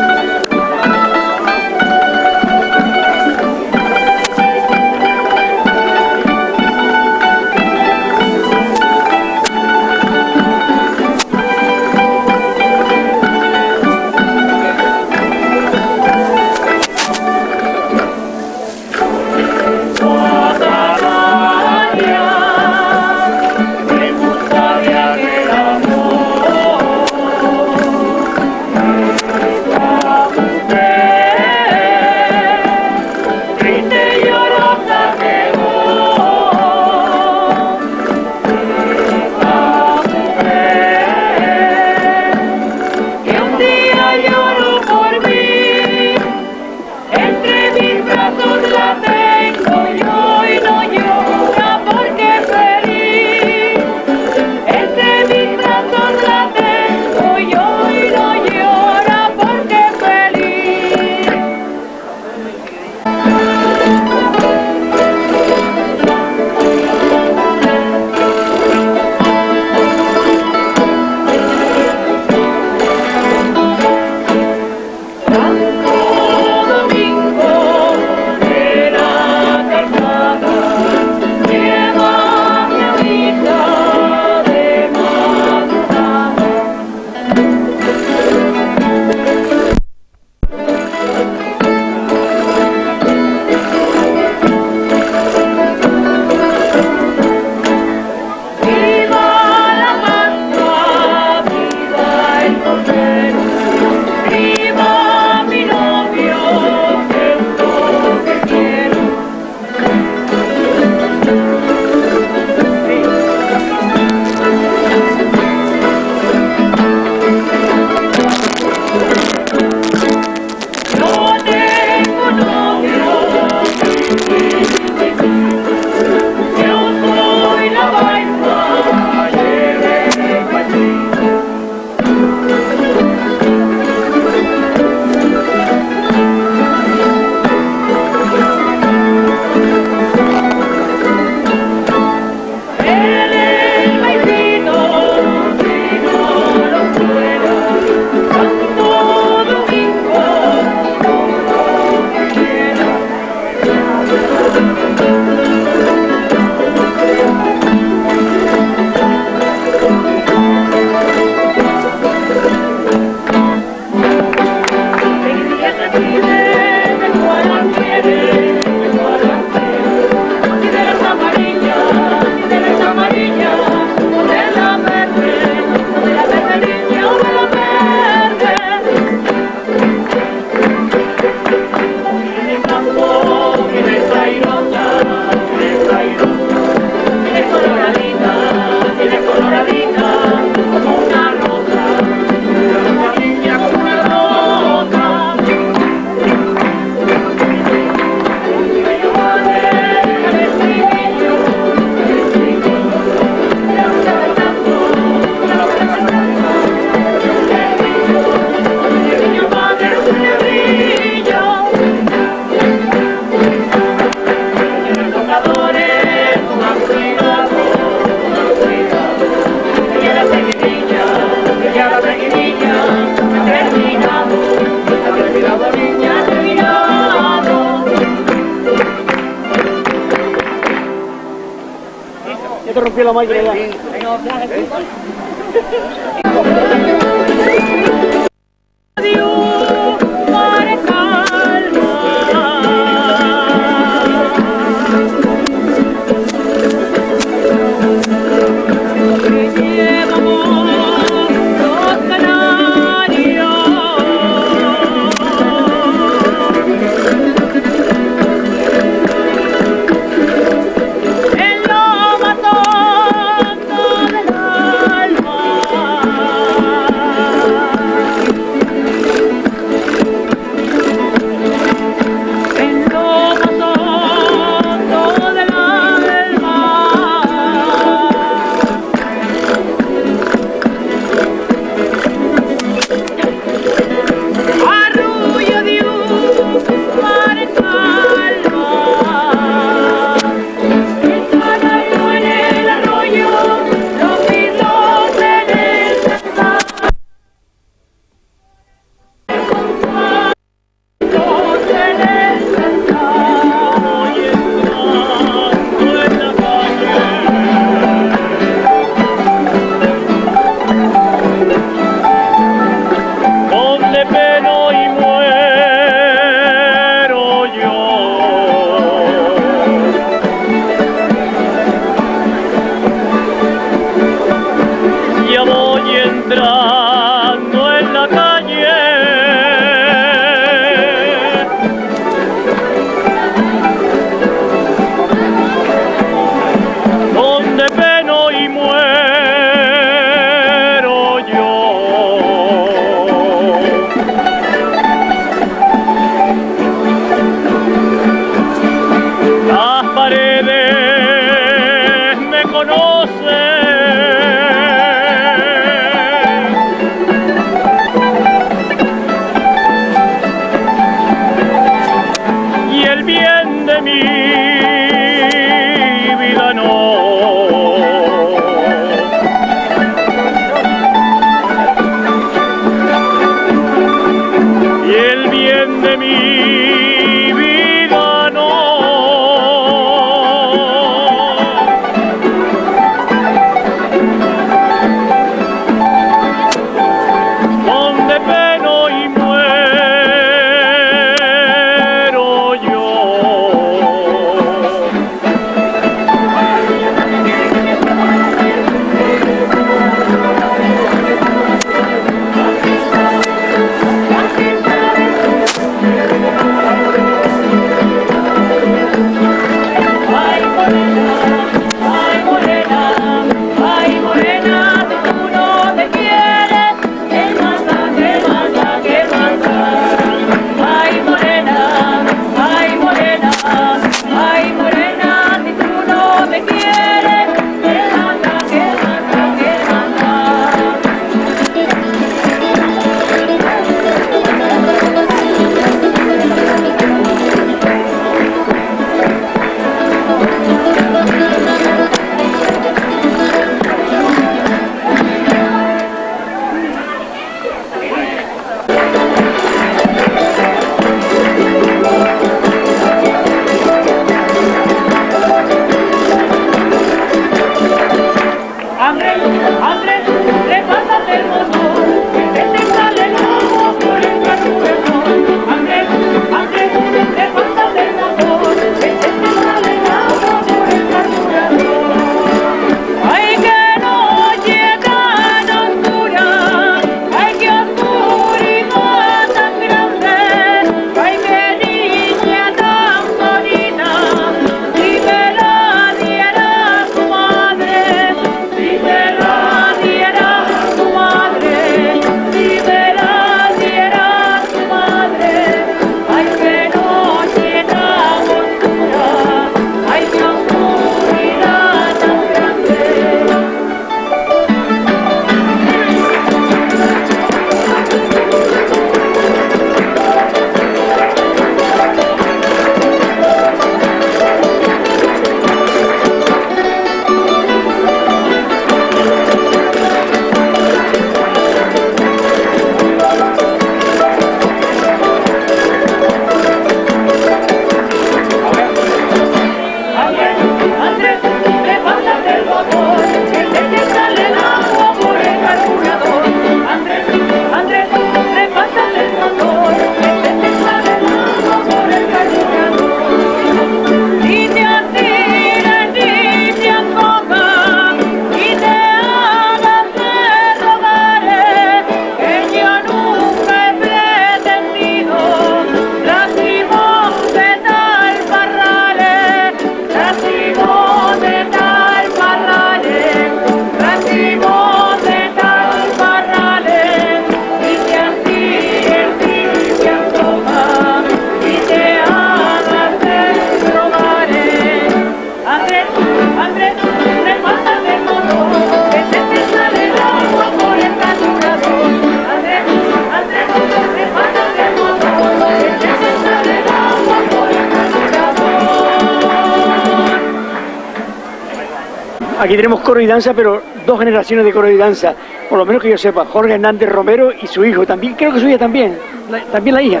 Speaker 1: Aquí tenemos coro y danza, pero dos generaciones de coro y danza, por lo menos que yo sepa, Jorge Hernández Romero y su hijo, también creo que su hija también, la- también la hija.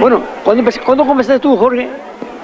Speaker 1: Bueno, ¿cuándo, empecé- ¿cuándo comenzaste tú, Jorge?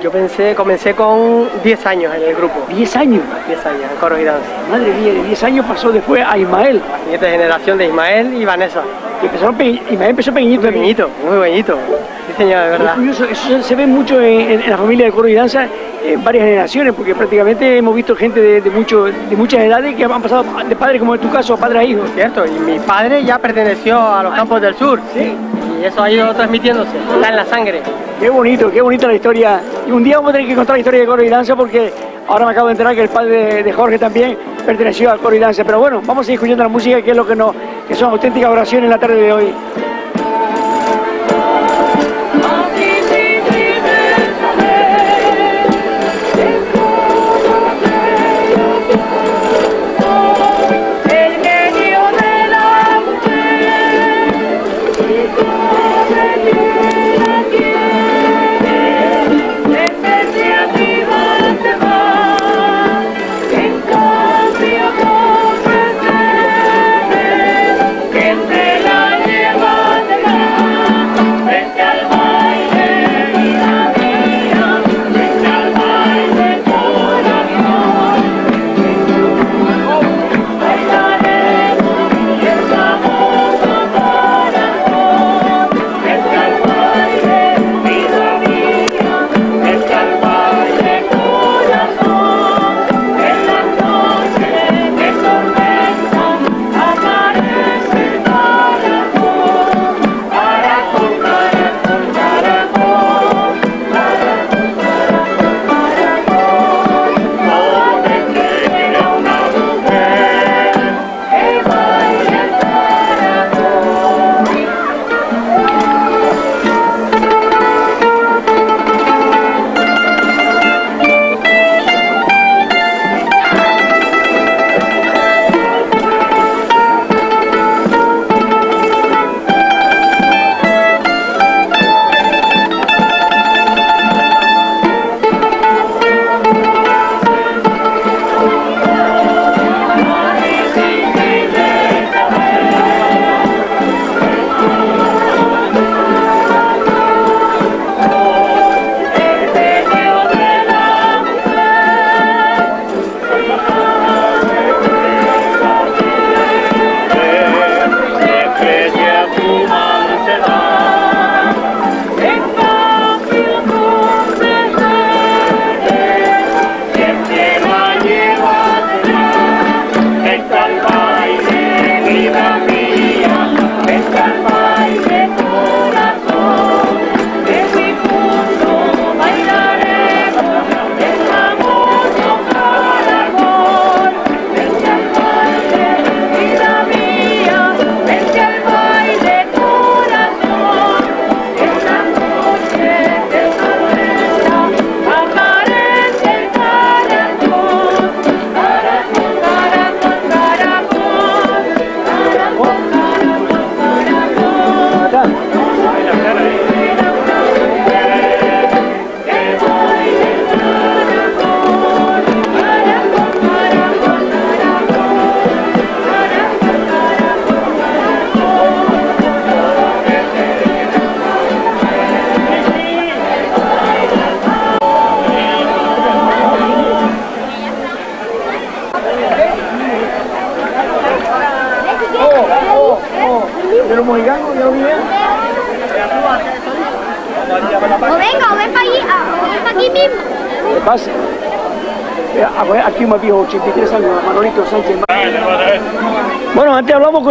Speaker 3: Yo pensé, comencé con 10 años en el grupo.
Speaker 1: 10 años.
Speaker 3: 10 años, en coro y danza.
Speaker 1: Madre mía, de 10 años pasó después a Ismael.
Speaker 3: Siguiente generación de Ismael y Vanessa.
Speaker 1: Que empezaron pe- Ismael empezó pequeñito. también.
Speaker 3: Pequeñito, muy pequeñito. Sí, señor, de verdad.
Speaker 1: Muy curioso, eso se- ve mucho en, en- en la familia de coro y danza en varias generaciones, porque prácticamente hemos visto gente de, de, mucho, de muchas edades que han pasado de padre, como en tu caso, a padre a hijo.
Speaker 3: Cierto, y mi padre ya perteneció a los campos del sur.
Speaker 1: Sí.
Speaker 3: Y eso ha ido transmitiéndose, está en la sangre.
Speaker 1: Qué bonito, qué bonita la historia. Y un día vamos a tener que contar la historia de coro y danza porque ahora me acabo de enterar que el padre de, Jorge también perteneció al coro y danza. Pero bueno, vamos a seguir escuchando la música que es lo que nos, que son auténticas oraciones en la tarde de hoy.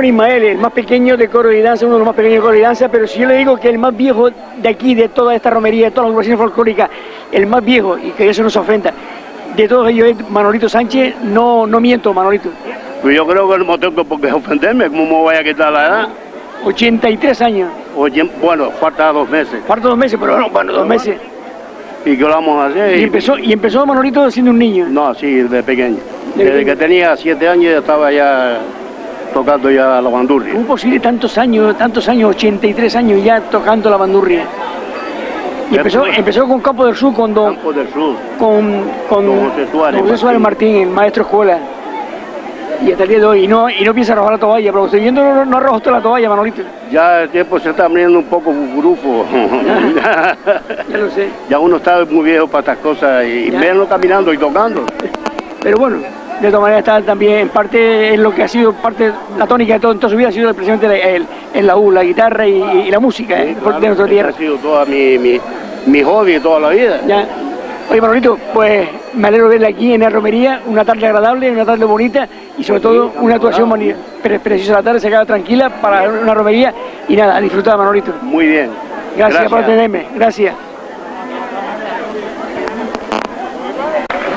Speaker 1: Con Ismael, el más pequeño de coro y danza, uno de los más pequeños de coro y danza, pero si yo le digo que el más viejo de aquí, de toda esta romería, de todas las agrupaciones folclóricas, el más viejo, y que eso no se ofenda, de todos ellos es Manolito Sánchez, no, no miento, Manolito.
Speaker 12: Pues yo creo que no tengo por qué ofenderme, ¿cómo me voy a quitar la edad?
Speaker 1: 83 años.
Speaker 12: Oye, bueno, falta dos meses.
Speaker 1: Falta dos meses, pero bueno, bueno, dos meses.
Speaker 12: ¿Y qué lo vamos a hacer?
Speaker 1: Y empezó, y empezó Manolito siendo un niño.
Speaker 12: No, sí, de pequeño.
Speaker 1: De
Speaker 12: Desde
Speaker 1: pequeño.
Speaker 12: que tenía siete años ya estaba ya tocando ya la bandurria.
Speaker 1: ¿Cómo posible tantos años, tantos años, 83 años ya tocando la bandurria? Y empezó, empezó con Campo del Sur, con don,
Speaker 12: Campo del Sur.
Speaker 1: con, con
Speaker 12: Don José Suárez
Speaker 1: don José Suárez Martín, el maestro escuela. Y hasta el día de hoy, y no, y no piensa arrojar la toalla, pero estoy viendo no, no arroja usted la toalla, Manolito.
Speaker 12: Ya el tiempo se está abriendo un poco grupo.
Speaker 1: Ya lo sé.
Speaker 12: ya uno está muy viejo para estas cosas y
Speaker 1: Ya.
Speaker 12: verlo caminando y tocando.
Speaker 1: Pero bueno, de todas maneras está también en parte es lo que ha sido parte, la tónica de todo, en toda su vida ha sido precisamente la- el, el laúd, la guitarra y, y la música eh, de nuestra tierra.
Speaker 12: Ha sido toda mi, mi, mi hobby toda la vida.
Speaker 1: Ya. Oye, Manolito, pues me alegro de verle aquí en la romería, una tarde agradable, una tarde bonita y sobre todo una actuación bonita. Pre- preciosa la tarde, se queda tranquila para una romería y nada, disfrutar, Manolito.
Speaker 12: Muy bien.
Speaker 1: Gracias, por atenderme, gracias.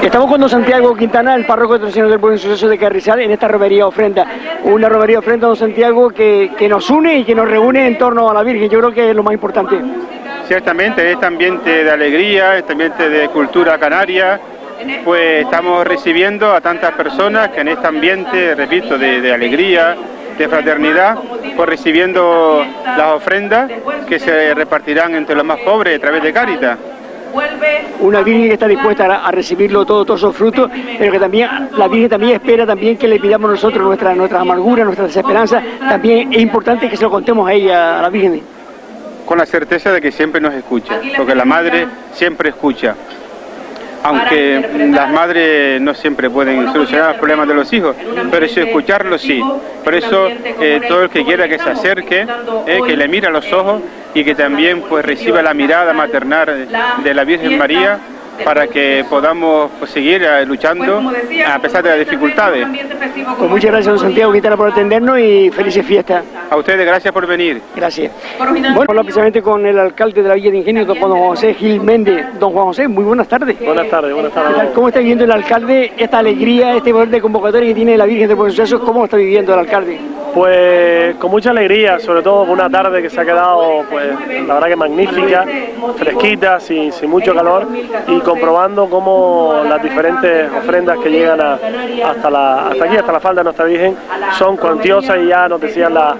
Speaker 1: Estamos con don Santiago Quintana, el párroco de Señor del Buen Suceso de Carrizal, en esta romería ofrenda. Una romería ofrenda, don Santiago, que, que nos une y que nos reúne en torno a la Virgen. Yo creo que es lo más importante.
Speaker 13: Ciertamente, este ambiente de alegría, este ambiente de cultura canaria, pues estamos recibiendo a tantas personas que en este ambiente, repito, de, de alegría, de fraternidad, pues recibiendo las ofrendas que se repartirán entre los más pobres a través de Cáritas.
Speaker 1: Una Virgen que está dispuesta a, a recibirlo todo, todos esos frutos, pero que también la Virgen también espera también que le pidamos nosotros nuestra, nuestras amarguras, nuestras desesperanzas. También es importante que se lo contemos a ella, a la Virgen.
Speaker 13: con la certeza de que siempre nos escucha, porque la madre siempre escucha. Aunque las madres no siempre pueden solucionar los problemas de los hijos, pero si escucharlos sí. Por eso eh, todo el que quiera que se acerque, eh, que le mire a los ojos y que también pues reciba la mirada maternal de la Virgen María para que podamos pues, seguir eh, luchando a pesar de las dificultades.
Speaker 1: Pues muchas gracias, don Santiago Quintana, por atendernos y felices fiestas.
Speaker 13: A ustedes gracias por venir.
Speaker 1: Gracias. Bueno, hablar precisamente con el alcalde de la Villa de Ingenio, don Juan José Gil Méndez. Don Juan José, muy buenas tardes.
Speaker 14: Buenas tardes, buenas tardes.
Speaker 1: ¿Cómo está viviendo el alcalde esta alegría, este poder de convocatoria que tiene la Virgen de Buen Suceso? ¿Cómo lo está viviendo el alcalde?
Speaker 14: Pues con mucha alegría, sobre todo con una tarde que se ha quedado, pues la verdad que magnífica, fresquita, sin, sin mucho calor y comprobando cómo las diferentes ofrendas que llegan a- hasta, la, hasta aquí, hasta la falda de nuestra Virgen, son cuantiosas y ya nos decían la-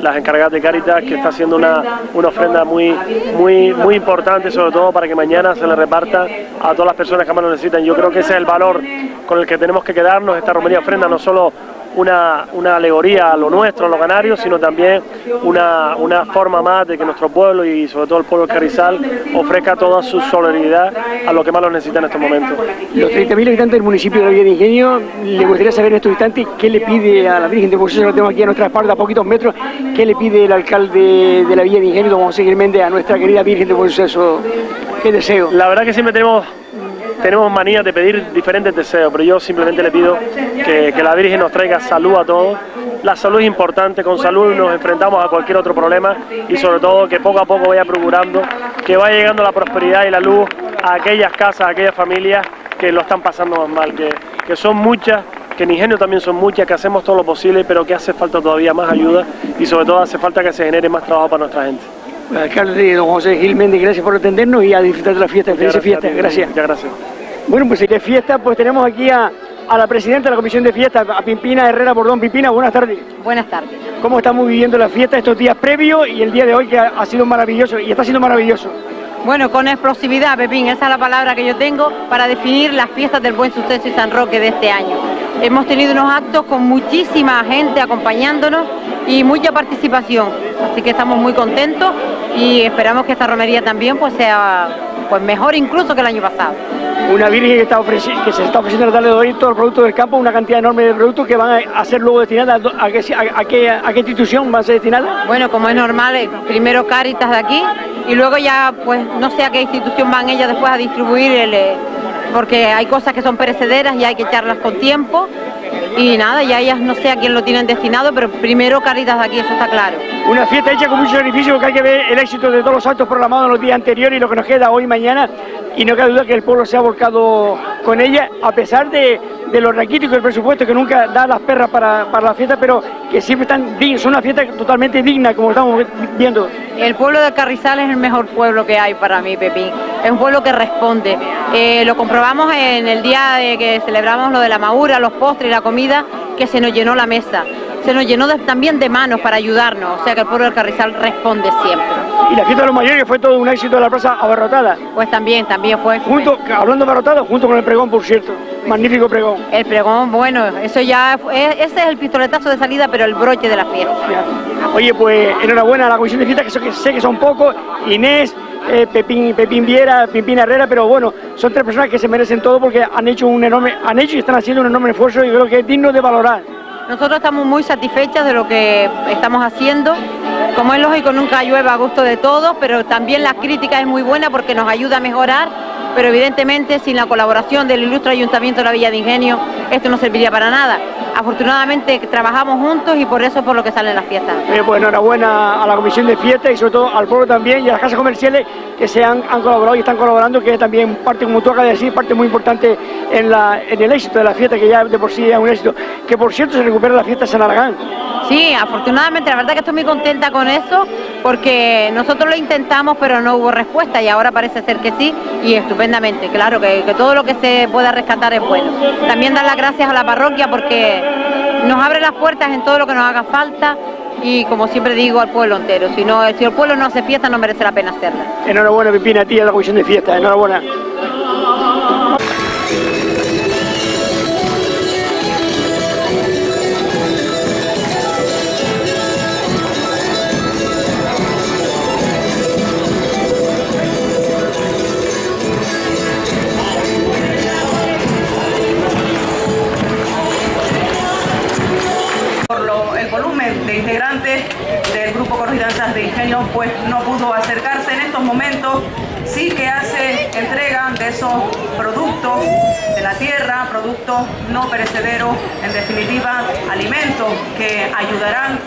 Speaker 14: las encargadas de Cáritas que está haciendo una, una ofrenda muy, muy, muy importante, sobre todo para que mañana se le reparta a todas las personas que más lo necesitan. Yo creo que ese es el valor con el que tenemos que quedarnos, esta romería ofrenda, no solo una, una alegoría a lo nuestro, a los canarios, sino también una, una forma más de que nuestro pueblo y sobre todo el pueblo de Carrizal ofrezca toda su solidaridad a lo que más lo necesita en estos momentos.
Speaker 1: Los 30.000 habitantes del municipio de la Villa de Ingenio, le gustaría saber en estos instantes qué le pide a la Virgen de Buen Suceso, la tenemos aquí a nuestra espalda a poquitos metros, qué le pide el alcalde de la Villa de Ingenio, don José Gil Méndez, a nuestra querida Virgen de Buen Suceso. ¿Qué deseo?
Speaker 14: La verdad que siempre tenemos, tenemos manía de pedir diferentes deseos, pero yo simplemente le pido que, la Virgen nos traiga salud a todos. La salud es importante, con salud nos enfrentamos a cualquier otro problema y sobre todo que poco a poco vaya procurando que vaya llegando la prosperidad y la luz a aquellas casas, a aquellas familias que lo están pasando más mal, que, que son muchas, que en Ingenio también son muchas, que hacemos todo lo posible, pero que hace falta todavía más ayuda y sobre todo hace falta que se genere más trabajo para nuestra gente.
Speaker 1: Alcalde don José Gil Méndez, gracias por atendernos y a disfrutar de la fiesta. Felices fiestas, gracias.
Speaker 14: Muchas gracias.
Speaker 1: Bueno, pues si de fiesta, pues tenemos aquí a, a la presidenta de la Comisión de Fiesta, a Pimpina Herrera Bordón. Pimpina, buenas tardes.
Speaker 15: Buenas tardes.
Speaker 1: ¿Cómo estamos viviendo la fiesta estos días previos y el día de hoy que ha, ha sido maravilloso y está siendo maravilloso?
Speaker 15: Bueno, con explosividad, Pepín, esa es la palabra que yo tengo para definir las fiestas del Buen Suceso y San Roque de este año. Hemos tenido unos actos con muchísima gente acompañándonos y mucha participación, así que estamos muy contentos y esperamos que esta romería también pues sea pues mejor incluso que el año pasado.
Speaker 1: Una Virgen que, está ofreci- que se está ofreciendo a darle de hoy todos los productos del campo, una cantidad enorme de productos que van a, ser luego destinadas a, qué, a, qué, a qué institución van a ser destinadas.
Speaker 15: Bueno, como es normal, eh, primero Cáritas de aquí y luego ya, pues no sé a qué institución van ellas después a distribuir, el, eh, porque hay cosas que son perecederas y hay que echarlas con tiempo. Y nada, ya ellas no sé a quién lo tienen destinado, pero primero Cáritas de aquí, eso está claro.
Speaker 1: Una fiesta hecha con mucho sacrificio porque hay que ver el éxito de todos los actos programados en los días anteriores y lo que nos queda hoy y mañana. Y no cabe duda que el pueblo se ha volcado con ella, a pesar de, de los raquíticos del presupuesto que nunca da las perras para, para la fiesta, pero que siempre están dignas, son una fiesta totalmente digna, como estamos viendo.
Speaker 15: El pueblo de Carrizal es el mejor pueblo que hay para mí, Pepín. Es un pueblo que responde. Eh, lo comprobamos en el día de que celebramos lo de la maura, los postres y la comida, que se nos llenó la mesa. se nos llenó de- también de manos para ayudarnos, o sea que el pueblo del Carrizal responde siempre.
Speaker 1: Y la fiesta de los mayores fue todo un éxito de la plaza abarrotada.
Speaker 15: Pues también, también fue.
Speaker 1: Junto, hablando de abarrotado, junto con el pregón, por cierto. Magnífico pregón.
Speaker 15: El pregón, bueno, eso ya, fue- ese es el pistoletazo de salida, pero el broche de la fiesta.
Speaker 1: Oye, pues enhorabuena a la comisión de fiesta, que sé que son pocos. Inés, eh, Pepín, Pepín Viera, Pimpín Herrera, pero bueno, son tres personas que se merecen todo porque han hecho un enorme, han hecho y están haciendo un enorme esfuerzo y creo que es digno de valorar.
Speaker 15: Nosotros estamos muy satisfechas de lo que estamos haciendo. Como es lógico, nunca llueve a gusto de todos, pero también la crítica es muy buena porque nos ayuda a mejorar. Pero evidentemente, sin la colaboración del ilustre Ayuntamiento de la Villa de Ingenio, esto no serviría para nada. Afortunadamente trabajamos juntos y por eso es por lo que salen las fiestas.
Speaker 1: Eh, pues enhorabuena a la comisión de fiesta y sobre todo al pueblo también y a las casas comerciales que se han, han colaborado y están colaborando, que es también parte, como tú decir, parte muy importante en, la, en el éxito de la fiesta, que ya de por sí es un éxito. Que por cierto se recupera la fiesta de San Aragán.
Speaker 15: Sí, afortunadamente, la verdad que estoy muy contenta con eso, porque nosotros lo intentamos, pero no hubo respuesta y ahora parece ser que sí, y estupendamente, claro, que, todo lo que se pueda rescatar es bueno. También dar las gracias a la parroquia porque nos abre las puertas en todo lo que nos haga falta y como siempre digo al pueblo entero, si, no, si el pueblo no hace fiesta no merece la pena hacerla.
Speaker 1: Enhorabuena, Pipina, a ti a la comisión de fiesta. Enhorabuena.
Speaker 16: Pues no pudo acercarse en estos momentos. Sí que hace entrega de esos productos de la tierra, productos no perecederos, en definitiva alimentos que ayudarán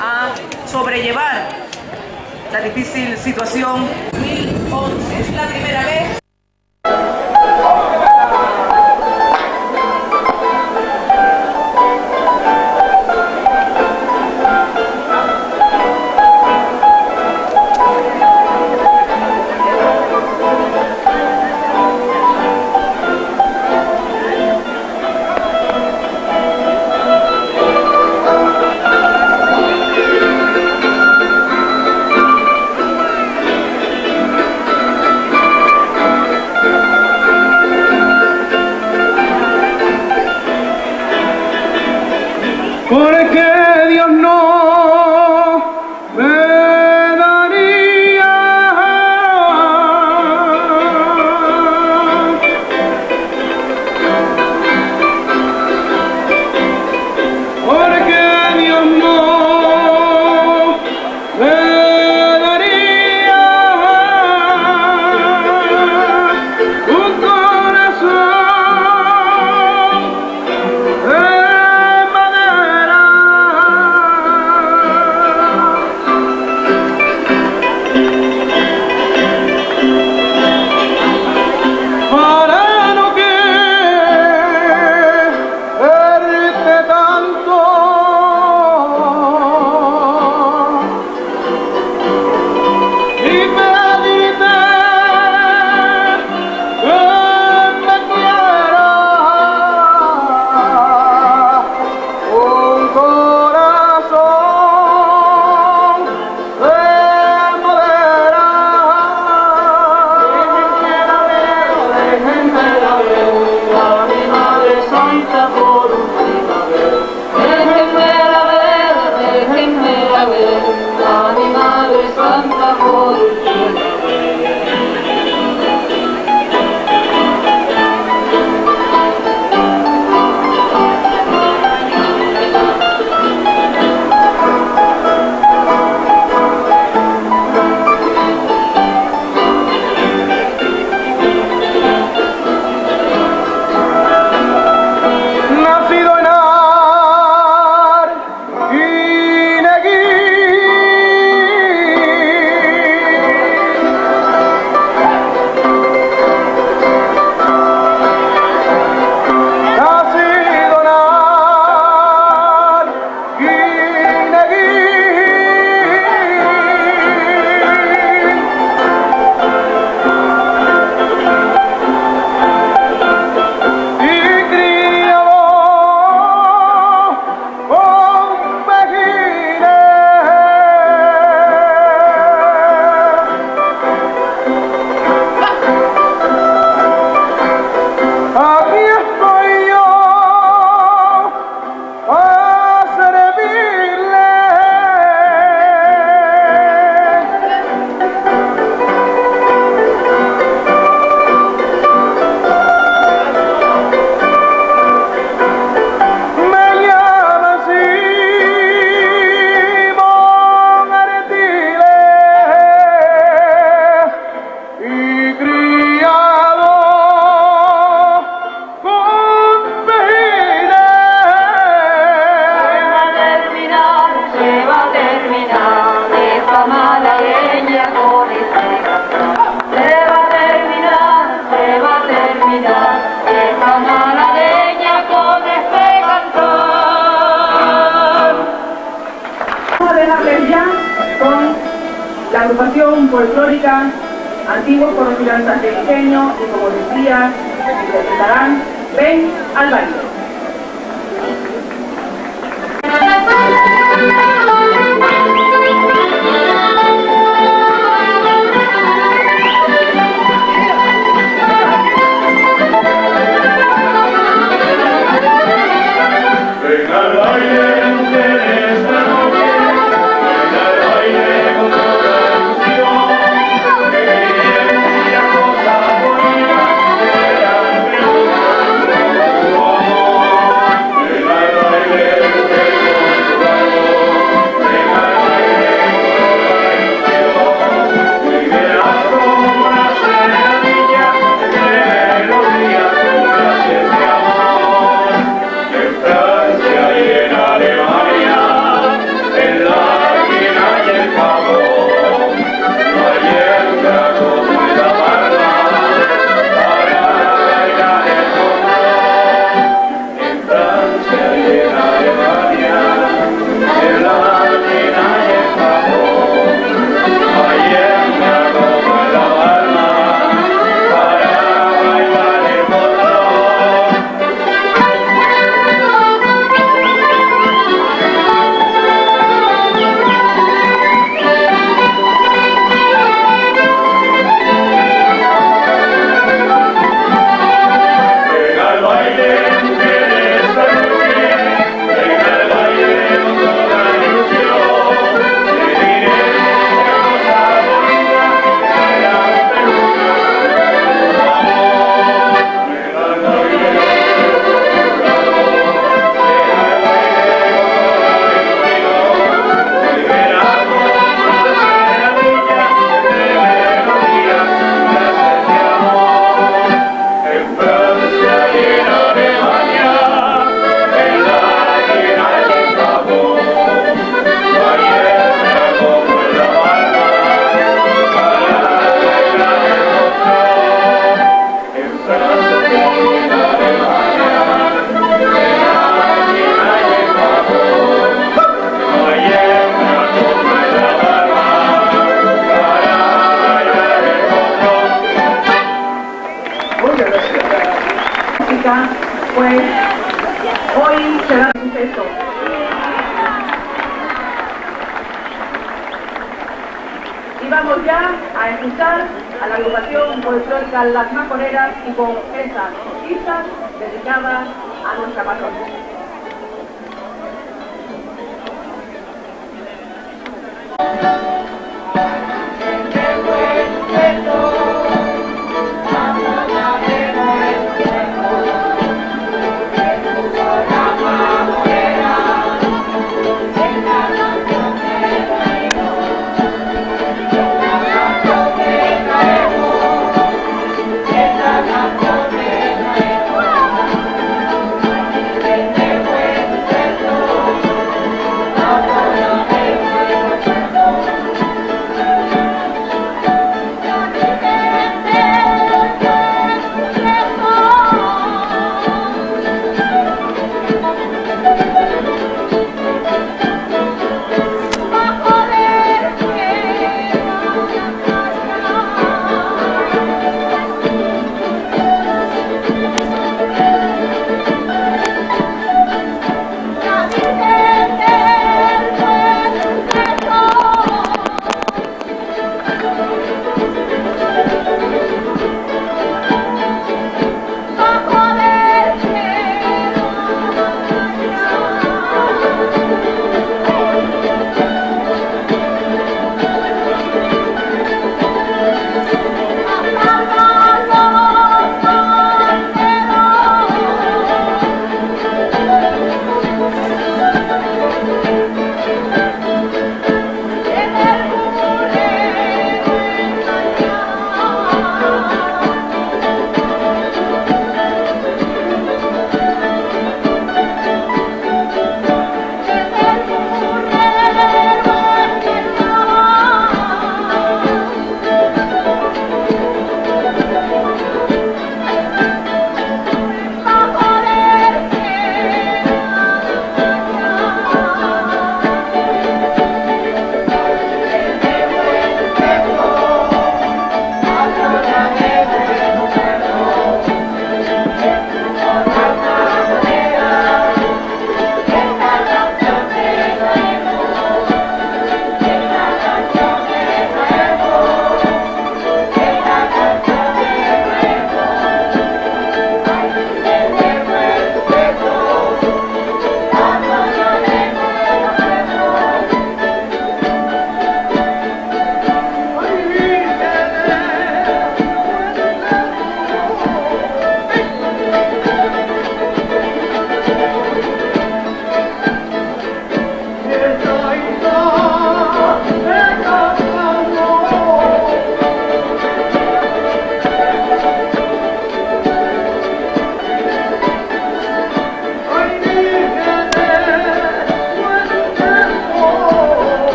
Speaker 16: a sobrellevar la difícil situación. 2011 es la primera vez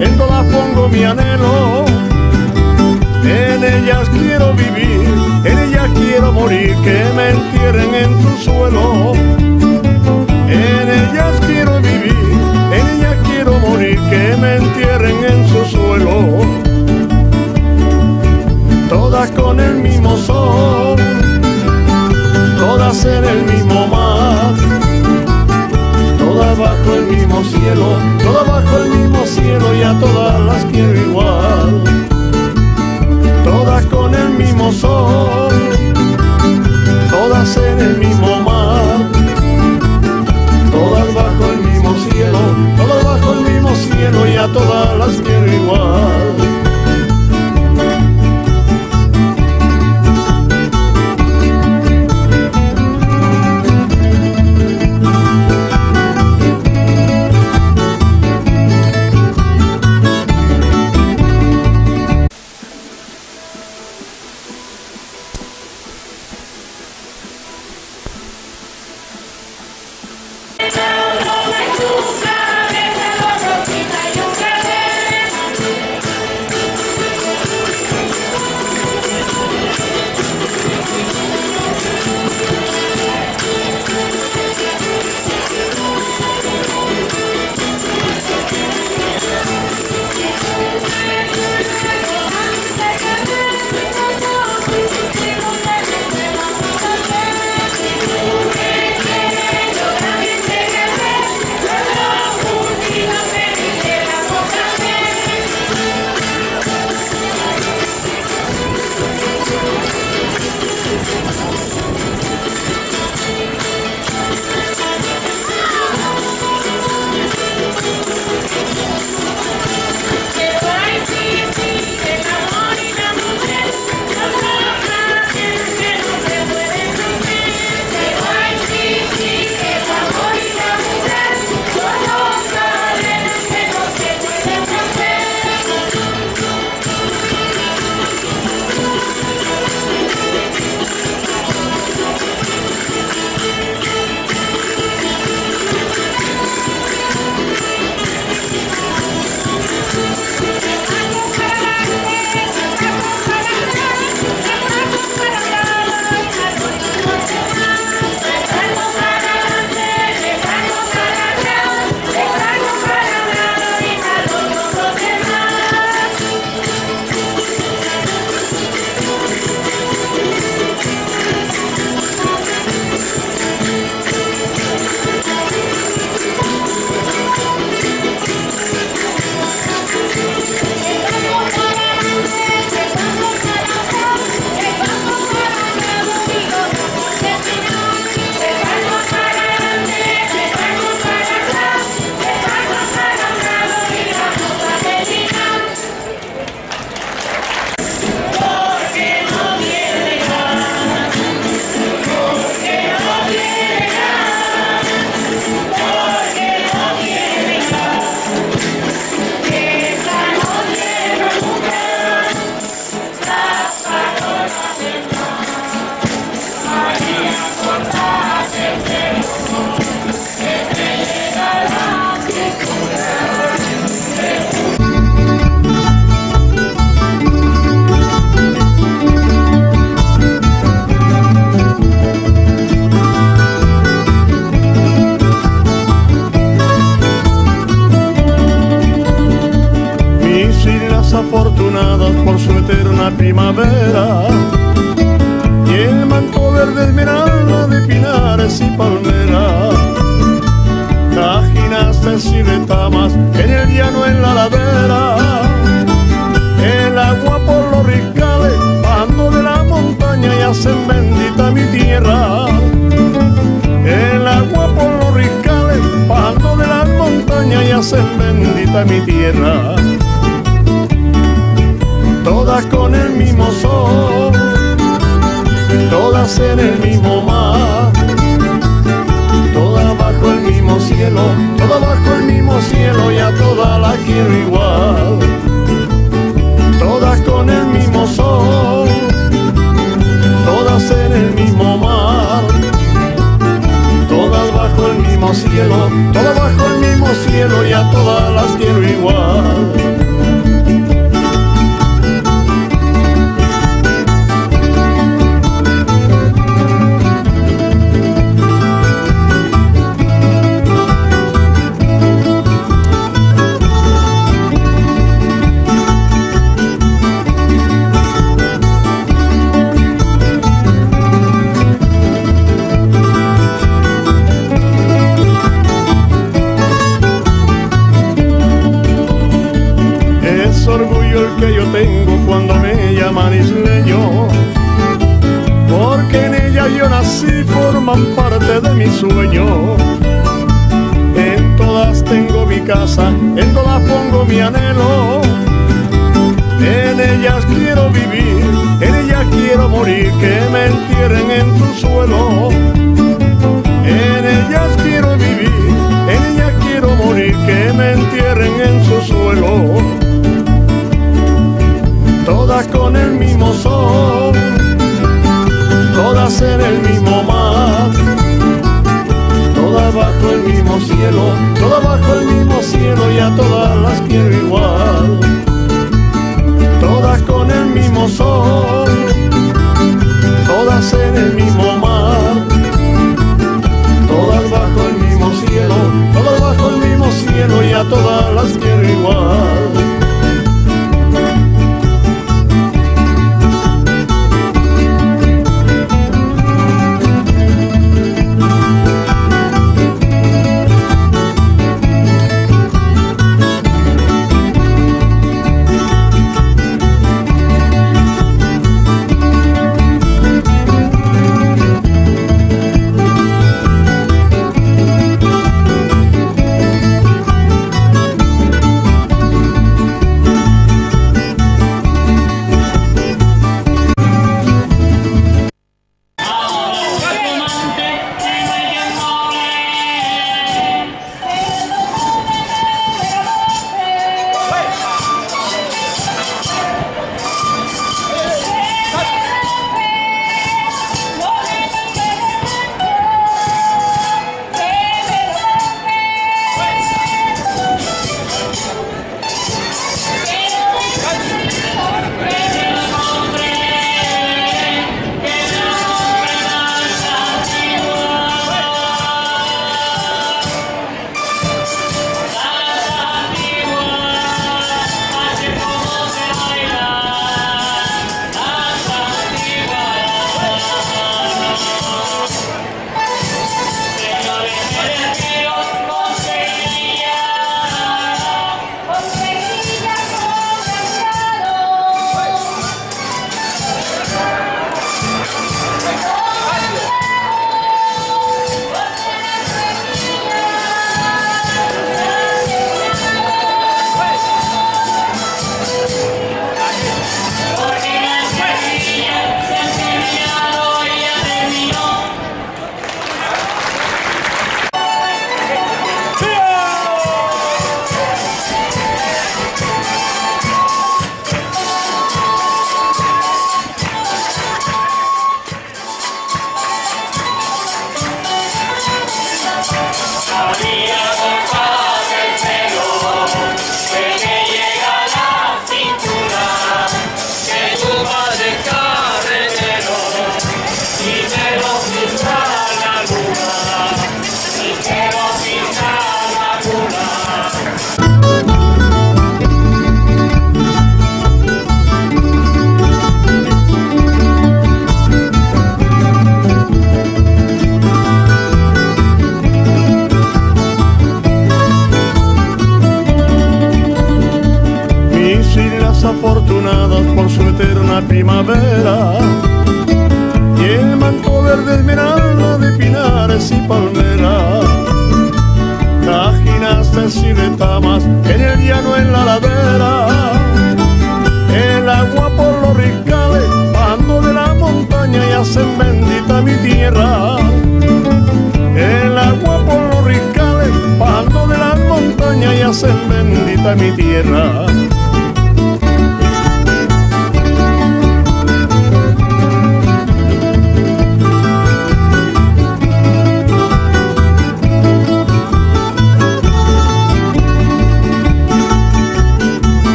Speaker 4: en
Speaker 17: todas pongo mi anhelo. En ellas quiero vivir, en ellas quiero morir, que me entierren en tu suelo. En ellas quiero vivir, en ellas quiero morir, que me entierren en su suelo todas con el mismo sol, todas en el mismo mar, bajo el mismo cielo, todas bajo el mismo cielo y a todas las quiero igual, todas con el mismo sol, todas en el mismo mar, todas bajo el mismo cielo, todas bajo el mismo cielo y a todas las quiero igual.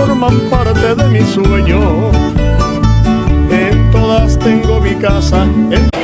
Speaker 17: forman parte de mi sueño. En todas tengo mi casa. En